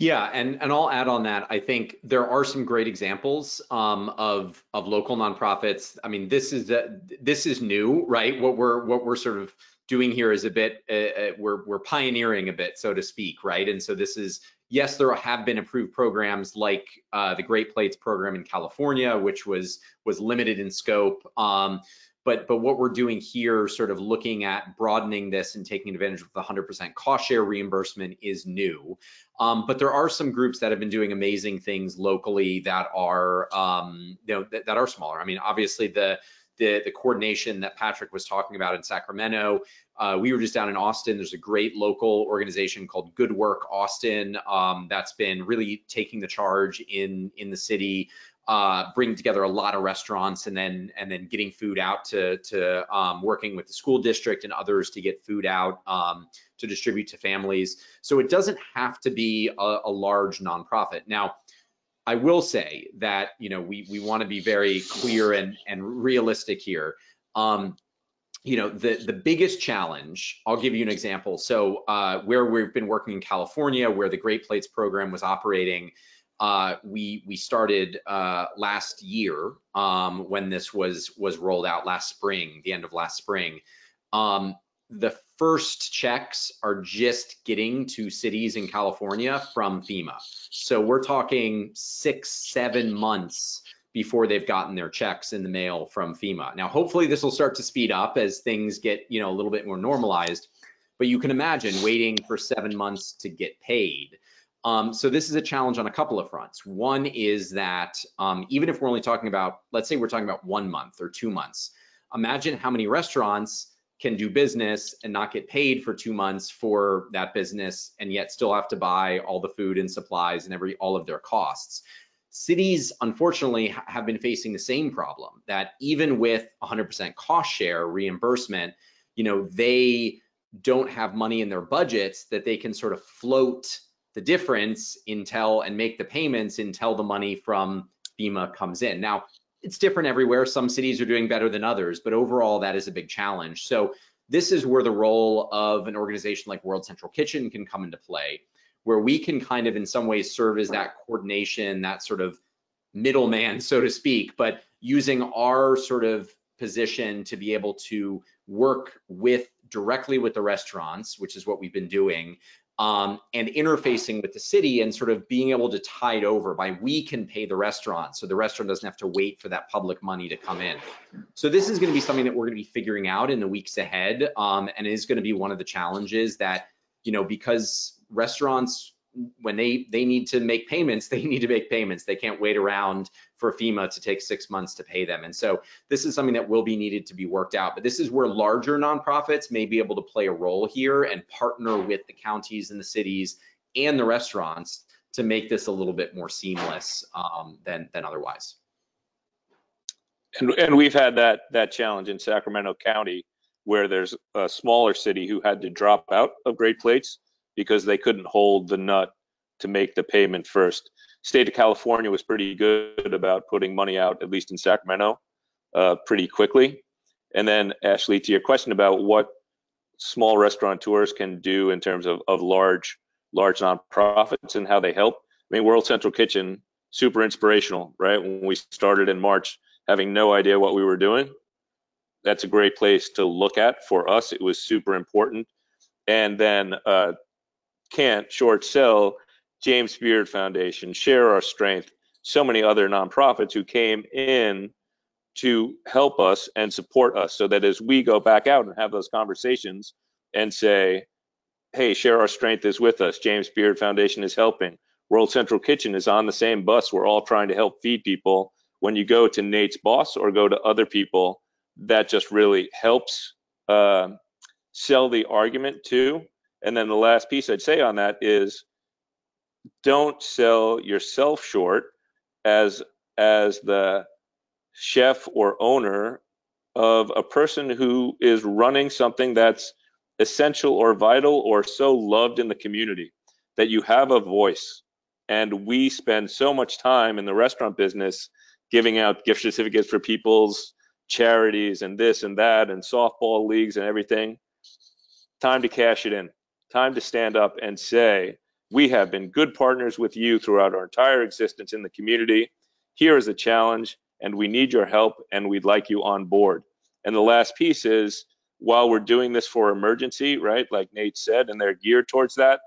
Yeah, and and I'll add on that. I think there are some great examples um, of of local nonprofits. I mean, this is a, this is new, right? What we're what we're sort of doing here is a bit uh, uh, we're we're pioneering a bit, so to speak, right? And so this is yes, there have been approved programs like uh, the Great Plates program in California, which was was limited in scope. Um, but but what we're doing here, sort of looking at broadening this and taking advantage of the 100% cost share reimbursement, is new. Um, but there are some groups that have been doing amazing things locally that are um, you know that, that are smaller. I mean, obviously the the, the coordination that Patrick was talking about in Sacramento. Uh, we were just down in Austin. There's a great local organization called Good Work Austin um, that's been really taking the charge in in the city, uh, bringing together a lot of restaurants and then and then getting food out to to um, working with the school district and others to get food out um, to distribute to families. So it doesn't have to be a, a large nonprofit. Now, I will say that you know we we want to be very clear and and realistic here. Um, you know the the biggest challenge. I'll give you an example. So uh, where we've been working in California, where the Great Plates program was operating, uh, we we started uh, last year um, when this was was rolled out last spring, the end of last spring. Um, the first checks are just getting to cities in California from FEMA. So we're talking six, seven months before they've gotten their checks in the mail from FEMA. Now, hopefully this will start to speed up as things get, you know, a little bit more normalized, but you can imagine waiting for seven months to get paid. Um, so this is a challenge on a couple of fronts. One is that um, even if we're only talking about, let's say we're talking about one month or two months, imagine how many restaurants can do business and not get paid for two months for that business and yet still have to buy all the food and supplies and every all of their costs. Cities, unfortunately, have been facing the same problem that even with 100% cost share reimbursement, you know, they don't have money in their budgets that they can sort of float the difference until and make the payments until the money from FEMA comes in. Now, it's different everywhere. Some cities are doing better than others, but overall, that is a big challenge. So this is where the role of an organization like World Central Kitchen can come into play, where we can kind of in some ways serve as that coordination, that sort of middleman, so to speak, but using our sort of position to be able to work with directly with the restaurants, which is what we've been doing, um, and interfacing with the city and sort of being able to tide over by we can pay the restaurant so the restaurant doesn't have to wait for that public money to come in. So this is going to be something that we're going to be figuring out in the weeks ahead um, and is going to be one of the challenges that, you know, because restaurants when they they need to make payments, they need to make payments. They can't wait around for FEMA to take six months to pay them. And so this is something that will be needed to be worked out. But this is where larger nonprofits may be able to play a role here and partner with the counties and the cities and the restaurants to make this a little bit more seamless um, than than otherwise. And, and we've had that that challenge in Sacramento County where there's a smaller city who had to drop out of Great Plates because they couldn't hold the nut to make the payment first. State of California was pretty good about putting money out, at least in Sacramento, uh, pretty quickly. And then Ashley, to your question about what small restaurateurs can do in terms of, of large large nonprofits and how they help. I mean, World Central Kitchen, super inspirational, right? When we started in March, having no idea what we were doing, that's a great place to look at for us. It was super important. And then uh, can't short sell James Beard Foundation, Share Our Strength, so many other nonprofits who came in to help us and support us so that as we go back out and have those conversations and say, hey, Share Our Strength is with us, James Beard Foundation is helping, World Central Kitchen is on the same bus, we're all trying to help feed people. When you go to Nate's boss or go to other people, that just really helps uh, sell the argument too. And then the last piece I'd say on that is don't sell yourself short as as the chef or owner of a person who is running something that's essential or vital or so loved in the community that you have a voice. And we spend so much time in the restaurant business giving out gift certificates for people's charities and this and that and softball leagues and everything. Time to cash it in. Time to stand up and say, we have been good partners with you throughout our entire existence in the community. Here is a challenge, and we need your help, and we'd like you on board. And the last piece is while we're doing this for emergency, right, like Nate said, and they're geared towards that,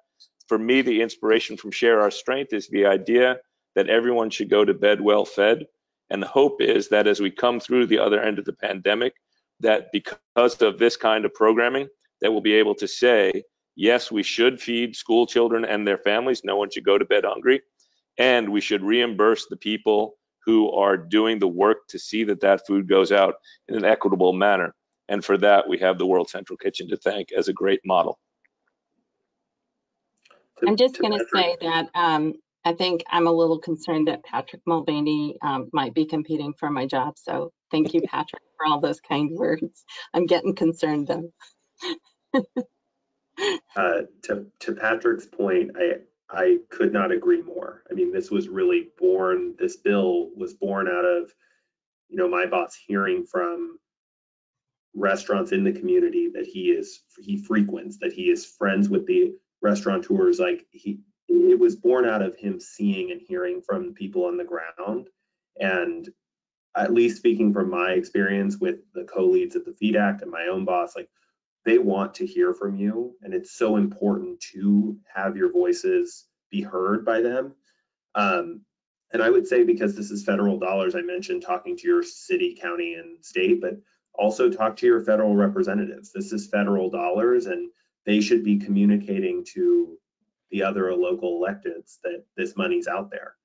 for me, the inspiration from Share Our Strength is the idea that everyone should go to bed well fed. And the hope is that as we come through the other end of the pandemic, that because of this kind of programming, that we'll be able to say, yes, we should feed school children and their families. No one should go to bed hungry. And we should reimburse the people who are doing the work to see that that food goes out in an equitable manner. And for that, we have the World Central Kitchen to thank as a great model. I'm just going to say that um, I think I'm a little concerned that Patrick Mulvaney um, might be competing for my job. So thank you, Patrick, for all those kind words. I'm getting concerned though. Uh, to, to Patrick's point, I, I could not agree more. I mean, this was really born, this bill was born out of, you know, my boss hearing from restaurants in the community that he is, he frequents, that he is friends with the restaurateurs. Like he, it was born out of him seeing and hearing from people on the ground. And at least speaking from my experience with the co-leads at the Feed Act and my own boss, like they want to hear from you and it's so important to have your voices be heard by them. Um, and i would say because this is federal dollars i mentioned talking to your city county and state but also talk to your federal representatives. This is federal dollars and they should be communicating to the other local electeds that this money's out there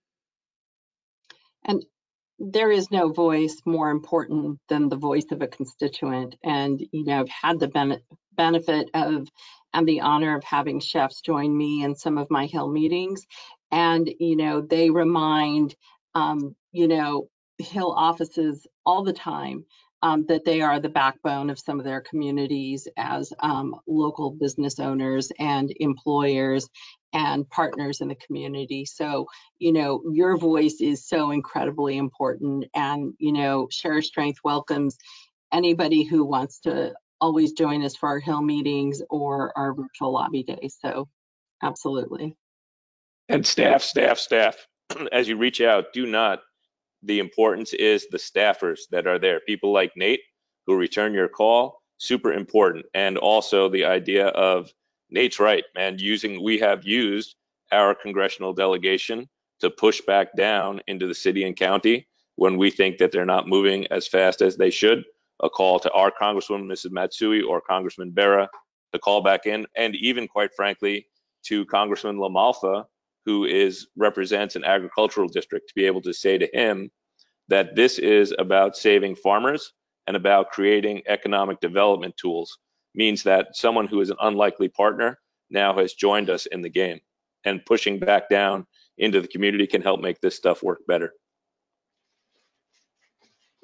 there is no voice more important than the voice of a constituent. And, you know, I've had the ben- benefit of and the honor of having chefs join me in some of my Hill meetings. And, you know, they remind, um, you know, Hill offices all the time um, that they are the backbone of some of their communities as um, local business owners and employers and partners in the community. So, you know, your voice is so incredibly important. And, you know, Share Strength welcomes anybody who wants to always join us for our Hill meetings or our virtual lobby day. So, absolutely. And staff, staff, staff, as you reach out, do not, the importance is the staffers that are there. People like Nate who return your call, super important. And also the idea of Nate's right, man, using, we have used our congressional delegation to push back down into the city and county when we think that they're not moving as fast as they should. A call to our Congresswoman, Mrs. Matsui, or Congressman Bera to call back in, and even quite frankly, to Congressman LaMalfa, who is represents an agricultural district, to be able to say to him that this is about saving farmers and about creating economic development tools means that someone who is an unlikely partner now has joined us in the game and pushing back down into the community can help make this stuff work better.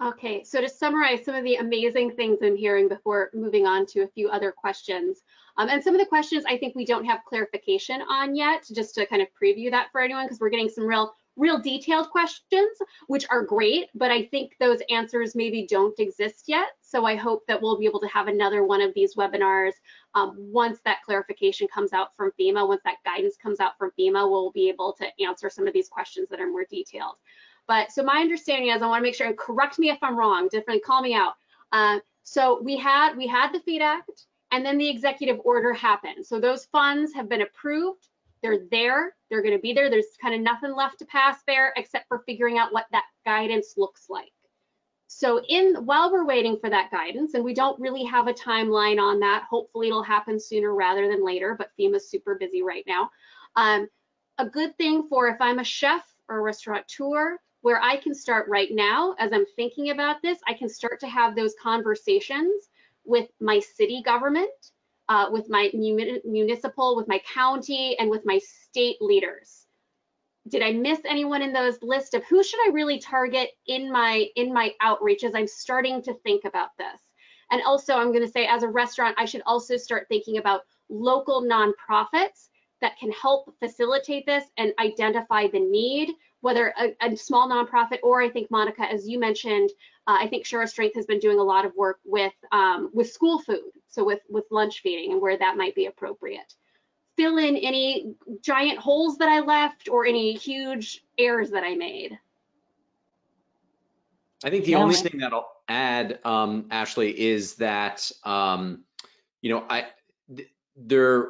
Okay, so to summarize some of the amazing things I'm hearing before moving on to a few other questions. Um, and some of the questions I think we don't have clarification on yet, just to kind of preview that for anyone, because we're getting some real, real detailed questions, which are great, but I think those answers maybe don't exist yet. So I hope that we'll be able to have another one of these webinars um, once that clarification comes out from FEMA, once that guidance comes out from FEMA, we'll be able to answer some of these questions that are more detailed. But so my understanding is, I want to make sure and correct me if I'm wrong. Definitely call me out. Uh, so we had we had the Feed Act, and then the executive order happened. So those funds have been approved. They're there. They're going to be there. There's kind of nothing left to pass there except for figuring out what that guidance looks like. So in while we're waiting for that guidance, and we don't really have a timeline on that. Hopefully it'll happen sooner rather than later. But FEMA's super busy right now. Um, a good thing for if I'm a chef or a restaurateur where I can start right now as I'm thinking about this, I can start to have those conversations with my city government uh, with my municipal, with my county, and with my state leaders. Did I miss anyone in those list of who should I really target in my in my outreach as I'm starting to think about this? And also, I'm going to say, as a restaurant, I should also start thinking about local nonprofits that can help facilitate this and identify the need, whether a, a small nonprofit or I think Monica, as you mentioned, uh, I think Share Strength has been doing a lot of work with um, with school food, so with with lunch feeding and where that might be appropriate. Fill in any giant holes that I left or any huge errors that I made. I think the only thing that I'll add, um, Ashley, is that um, you know I there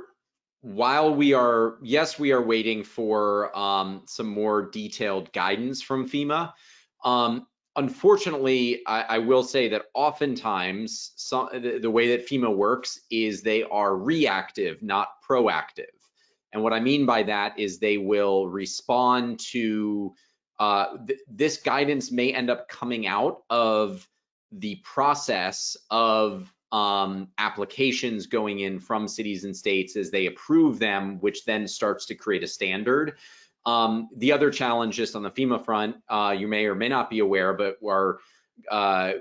while we are yes we are waiting for um, some more detailed guidance from FEMA. Um, unfortunately, I, I, will say that oftentimes some, the, the, way that FEMA works is they are reactive, not proactive. And what I mean by that is they will respond to uh, th this guidance may end up coming out of the process of um, applications going in from cities and states as they approve them, which then starts to create a standard. Um, the other challenge just on the FEMA front, uh, you may or may not be aware, but our uh,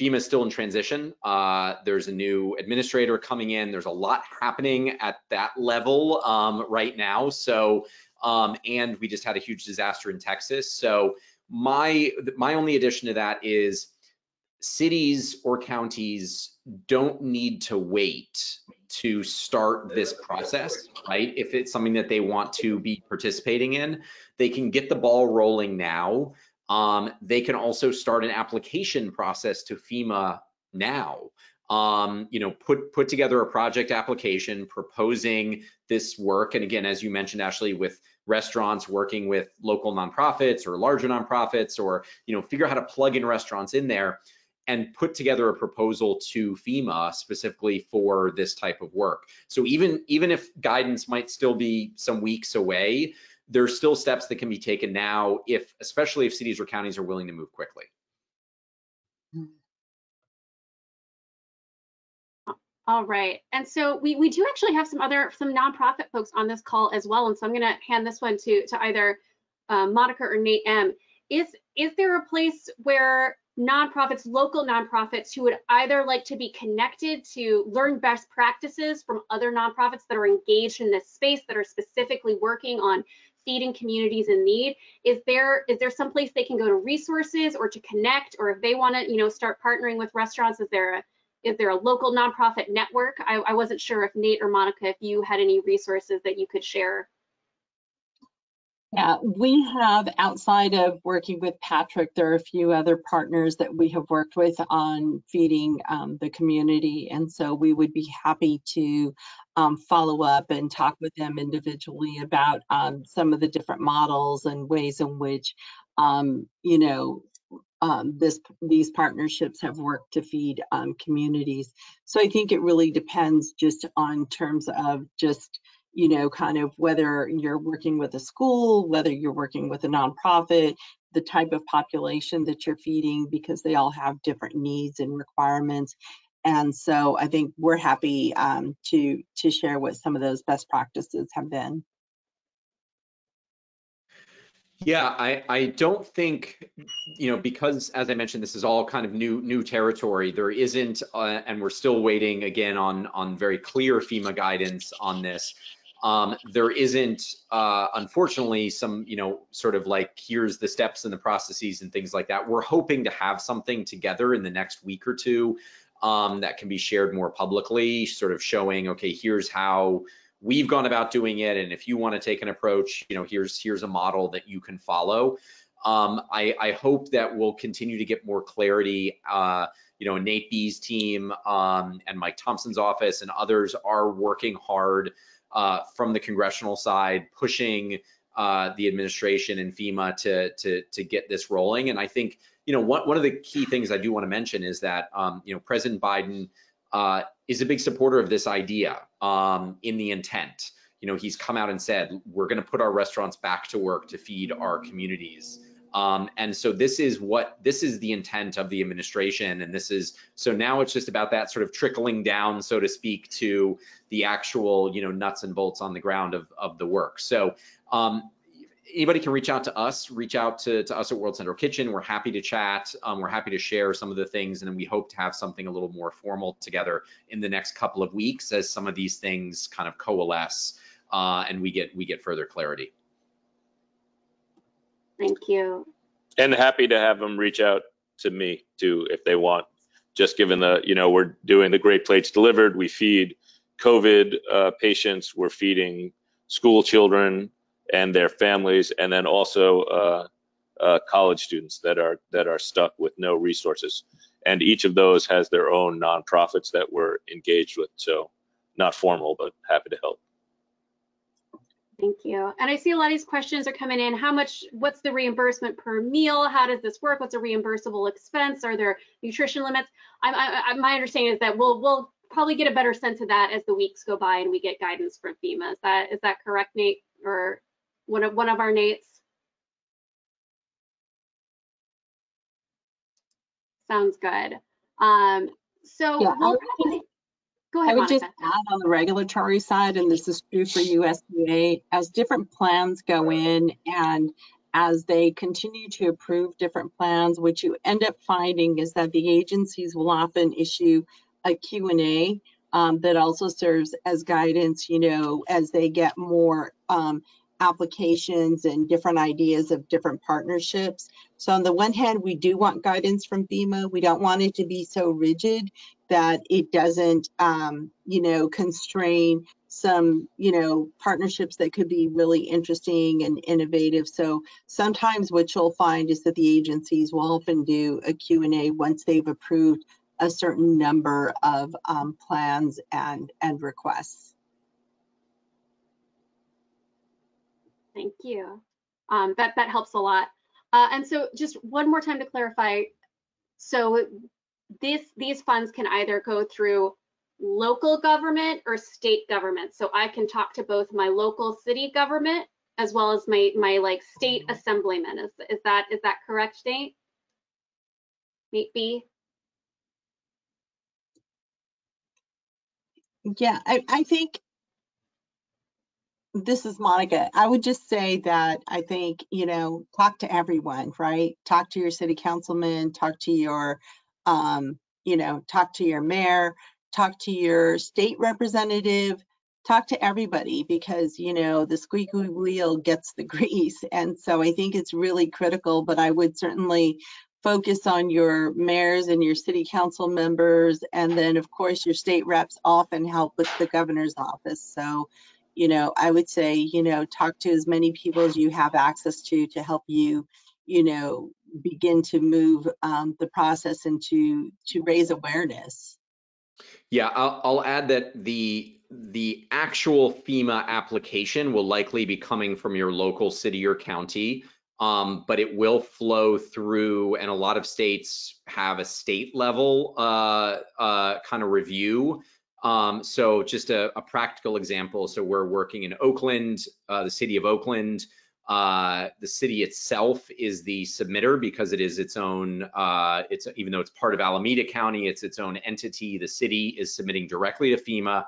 FEMA is still in transition. Uh, there's a new administrator coming in. There's a lot happening at that level um, right now. So, um, and we just had a huge disaster in Texas. So my my only addition to that is cities or counties don't need to wait to start this process, right? If it's something that they want to be participating in, they can get the ball rolling now. Um, they can also start an application process to FEMA now. Um, you know, put put together a project application proposing this work. And again, as you mentioned, Ashley, with restaurants working with local nonprofits or larger nonprofits, or you know, figure out how to plug in restaurants in there and put together a proposal to FEMA specifically for this type of work. So even, even if guidance might still be some weeks away, there's still steps that can be taken now if, especially if cities or counties are willing to move quickly. All right, and so we, we do actually have some other, some nonprofit folks on this call as well, and so I'm gonna hand this one to, to either uh, Monica or Nate M. Is, is there a place where nonprofits, local nonprofits who would either like to be connected to learn best practices from other nonprofits that are engaged in this space that are specifically working on feeding communities in need. Is there is there some place they can go to resources or to connect or if they want to you know start partnering with restaurants is there a is there a local nonprofit network? I, I wasn't sure if nate or monica if you had any resources that you could share yeah, we have outside of working with Patrick, there are a few other partners that we have worked with on feeding um, the community. And so we would be happy to um, follow up and talk with them individually about um, some of the different models and ways in which, um, you know, um, this these partnerships have worked to feed um, communities. So I think it really depends just on terms of just you know, kind of whether you're working with a school, whether you're working with a nonprofit, the type of population that you're feeding, because they all have different needs and requirements. And so I think we're happy um, to to share what some of those best practices have been. Yeah, I, I don't think, you know, because as I mentioned, this is all kind of new new territory. There isn't, uh, and we're still waiting again on on very clear FEMA guidance on this. Um, there isn't, uh, unfortunately, some, you know, sort of like here's the steps and the processes and things like that. We're hoping to have something together in the next week or two um, that can be shared more publicly, sort of showing, okay, here's how we've gone about doing it, and if you want to take an approach, you know, here's here's a model that you can follow. Um, I, I, hope that we'll continue to get more clarity. Uh, you know, Nate B's team um, and Mike Thompson's office and others are working hard uh, from the congressional side, pushing uh, the administration and FEMA to, to, to get this rolling. And I think, you know, one, one of the key things I do want to mention is that, um, you know, President Biden uh, is a big supporter of this idea um, in the intent. You know, he's come out and said, we're going to put our restaurants back to work to feed our communities. Um, and so this is what this is the intent of the administration, and this is so now it's just about that sort of trickling down, so to speak, to the actual you know nuts and bolts on the ground of of the work. So um, anybody can reach out to us, reach out to, to us at World Central Kitchen. We're happy to chat. Um, we're happy to share some of the things, and we hope to have something a little more formal together in the next couple of weeks as some of these things kind of coalesce uh, and we get we get further clarity. Thank you. And happy to have them reach out to me too if they want. Just given the, you know, we're doing the Great Plates Delivered, we feed COVID uh, patients, we're feeding school children and their families, and then also uh, uh, college students that are that are stuck with no resources. And each of those has their own nonprofits that we're engaged with. So not formal, but happy to help. Thank you. And I see a lot of these questions are coming in. How much, what's the reimbursement per meal? How does this work? What's a reimbursable expense? Are there nutrition limits? I'm, I, my understanding is that we'll, we'll probably get a better sense of that as the weeks go by and we get guidance from FEMA. Is that, is that correct, Nate? Or one of, one of our Nates? Sounds good. Um, so Yeah, I we'll would probably- go ahead, I would just add on the regulatory side, and this is true for USDA, as different plans go in and as they continue to approve different plans, what you end up finding is that the agencies will often issue a Q&A um, that also serves as guidance, you know, as they get more um, applications and different ideas of different partnerships. So on the one hand, we do want guidance from FEMA. We don't want it to be so rigid that it doesn't, um, you know, constrain some, you know, partnerships that could be really interesting and innovative. So sometimes what you'll find is that the agencies will often do a Q&A once they've approved a certain number of um, plans and, and requests. Thank you. Um, that, that helps a lot. Uh, and so just one more time to clarify. So this, these funds can either go through local government or state government. So I can talk to both my local city government as well as my, my like state assemblyman. Is, is that, is that correct, Nate? Nate B? Yeah, I, I think this is Monica. I would just say that I think, you know, talk to everyone, right? Talk to your city councilman, talk to your, um, you know, talk to your mayor, talk to your state representative, talk to everybody because, you know, the squeaky wheel gets the grease. And so I think it's really critical, but I would certainly focus on your mayors and your city council members. And then, of course, your state reps often help with the governor's office. So, you know, I would say, you know, talk to as many people as you have access to to help you, you know, begin to move um, the process and to to raise awareness. Yeah, I'll, I'll add that the the actual FEMA application will likely be coming from your local city or county, um, but it will flow through, and a lot of states have a state level uh, uh, kind of review. Um, so just a, a, practical example. So we're working in Oakland, uh, the city of Oakland. Uh, the city itself is the submitter because it is its own, uh, it's even though it's part of Alameda County, it's its own entity. The city is submitting directly to FEMA.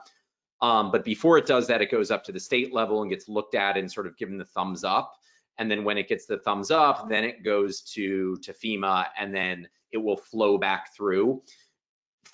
Um, but before it does that, it goes up to the state level and gets looked at and sort of given the thumbs up. And then when it gets the thumbs up, then it goes to, to FEMA and then it will flow back through.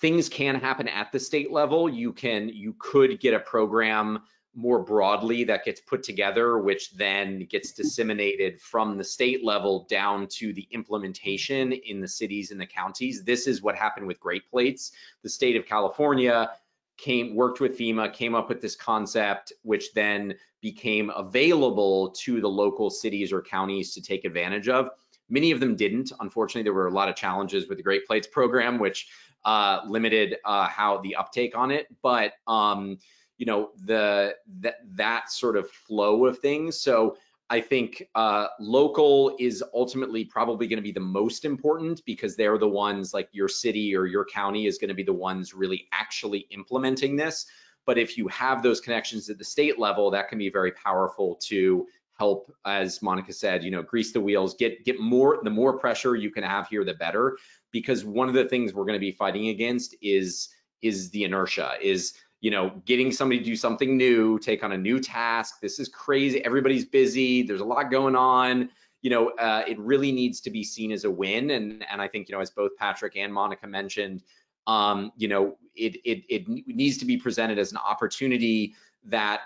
Things can happen at the state level. You can, you could get a program more broadly that gets put together, which then gets disseminated from the state level down to the implementation in the cities and the counties. This is what happened with Great Plates. The state of California came worked with FEMA, came up with this concept, which then became available to the local cities or counties to take advantage of. Many of them didn't. Unfortunately, there were a lot of challenges with the Great Plates program, which uh, limited uh, how the uptake on it. But um, you know the that that sort of flow of things. So I think uh, local is ultimately probably going to be the most important because they're the ones like your city or your county is going to be the ones really actually implementing this. But if you have those connections at the state level, that can be very powerful to help, as Monica said, you know, grease the wheels, get get more. The more pressure you can have here, the better. Because one of the things we're going to be fighting against is is the inertia. Is you know, getting somebody to do something new, take on a new task. This is crazy. Everybody's busy. There's a lot going on. You know, uh, it really needs to be seen as a win. And and I think you know, as both Patrick and Monica mentioned, um, you know, it it it needs to be presented as an opportunity that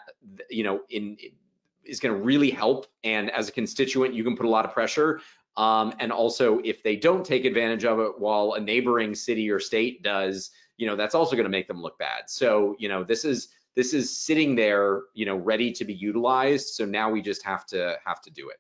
you know in is going to really help. And as a constituent, you can put a lot of pressure. Um, and also, if they don't take advantage of it while a neighboring city or state does, you know, that's also going to make them look bad. So, you know, this is this is sitting there, you know, ready to be utilized. So now we just have to have to do it.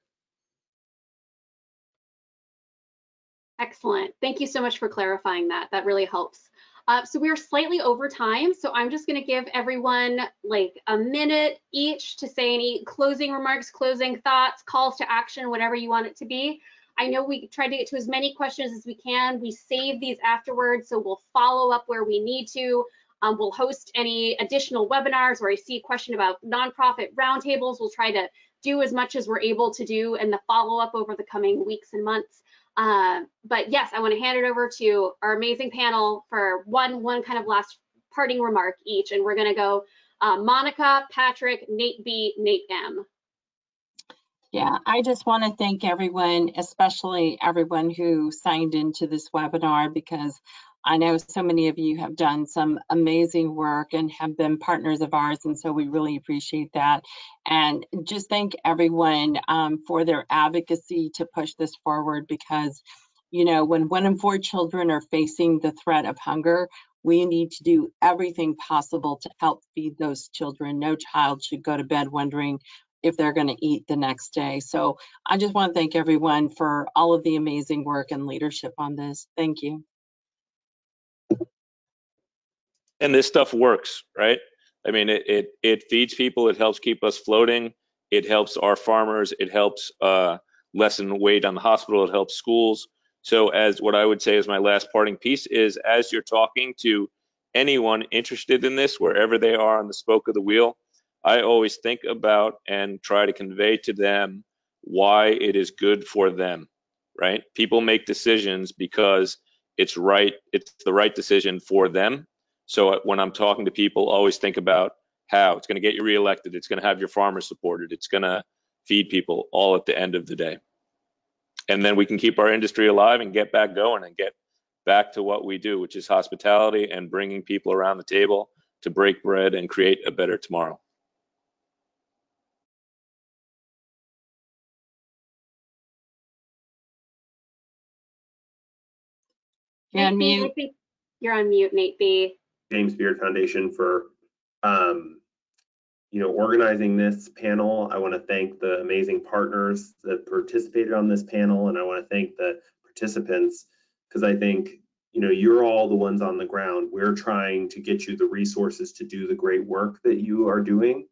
Excellent. Thank you so much for clarifying that. That really helps. Uh, so we are slightly over time, so I'm just going to give everyone like a minute each to say any closing remarks, closing thoughts, calls to action, whatever you want it to be. I know we tried to get to as many questions as we can. We save these afterwards, so we'll follow up where we need to. Um, we'll host any additional webinars where I see a question about nonprofit roundtables. We'll try to do as much as we're able to do in the follow up over the coming weeks and months. Uh, but yes, I want to hand it over to our amazing panel for one one kind of last parting remark each, and we're going to go uh, Monica, Patrick, Nate B, Nate M. Yeah, I just want to thank everyone, especially everyone who signed into this webinar because I know so many of you have done some amazing work and have been partners of ours, and so we really appreciate that. And just thank everyone um, for their advocacy to push this forward because, you know, when one in four children are facing the threat of hunger, we need to do everything possible to help feed those children. No child should go to bed wondering if they're going to eat the next day. So I just want to thank everyone for all of the amazing work and leadership on this. Thank you. And this stuff works, right? I mean, it, it, it feeds people, it helps keep us floating, it helps our farmers, it helps uh, lessen weight on the hospital, it helps schools. So as what I would say is my last parting piece is as you're talking to anyone interested in this, wherever they are on the spoke of the wheel, I always think about and try to convey to them why it is good for them, right? People make decisions because it's right, it's the right decision for them so uh, when I'm talking to people, always think about how it's going to get you reelected. It's going to have your farmers supported. It's going to feed people all at the end of the day. And then we can keep our industry alive and get back going and get back to what we do, which is hospitality and bringing people around the table to break bread and create a better tomorrow. You're on Nate B, I mute. you're on mute, Nate B. James Beard Foundation for, um, you know, organizing this panel. I want to thank the amazing partners that participated on this panel, and I want to thank the participants because I think, you know, you're all the ones on the ground. We're trying to get you the resources to do the great work that you are doing.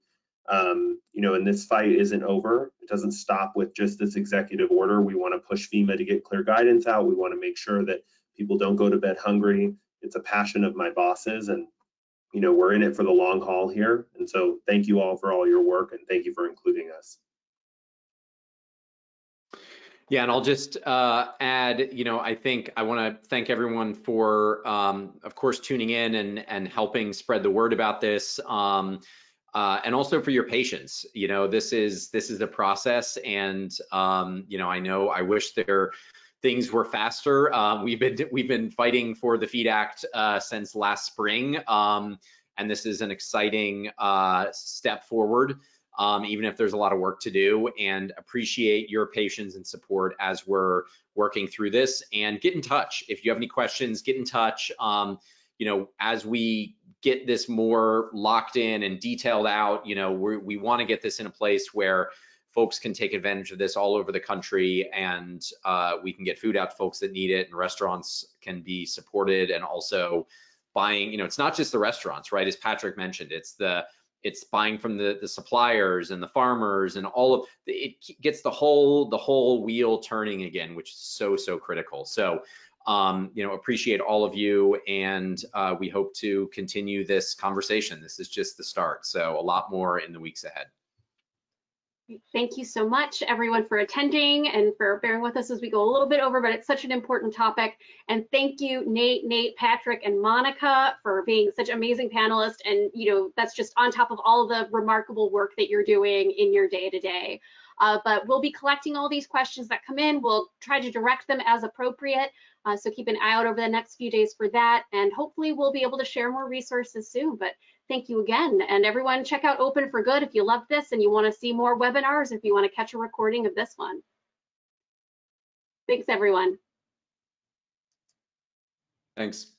Um, you know, and this fight isn't over. It doesn't stop with just this executive order. We want to push FEMA to get clear guidance out. We want to make sure that people don't go to bed hungry it's a passion of my bosses and you know we're in it for the long haul here and so thank you all for all your work and thank you for including us Yeah, and I'll just uh, add, you know, I think I want to thank everyone for, um, of course, tuning in and and helping spread the word about this, um, uh, and also for your patience. You know, this is this is a process, and um, you know, I know I wish there things were faster. Um, we've been we've been fighting for the Feed Act uh, since last spring, um, and this is an exciting uh, step forward. Um, even if there's a lot of work to do, and appreciate your patience and support as we're working through this. And get in touch if you have any questions. Get in touch. Um, you know, as we get this more locked in and detailed out, you know, we we want to get this in a place where folks can take advantage of this all over the country and uh, we can get food out to folks that need it and restaurants can be supported and also buying you know it's not just the restaurants right? As patrick mentioned it's the it's buying from the the suppliers and the farmers and all of it gets the whole the whole wheel turning again which is so so critical. So um, you know appreciate all of you and uh, we hope to continue this conversation. This is just the start. So a lot more in the weeks ahead Thank you so much, everyone, for attending and for bearing with us as we go a little bit over, but it's such an important topic. And thank you, Nate, Nate, Patrick, and Monica for being such amazing panelists. And, you know, that's just on top of all the remarkable work that you're doing in your day to day. Uh, but we'll be collecting all these questions that come in. We'll try to direct them as appropriate. Uh, so keep an eye out over the next few days for that. And hopefully we'll be able to share more resources soon. But thank you again. And everyone check out Open for Good if you love this and you want to see more webinars, if you want to catch a recording of this one. Thanks, everyone. Thanks.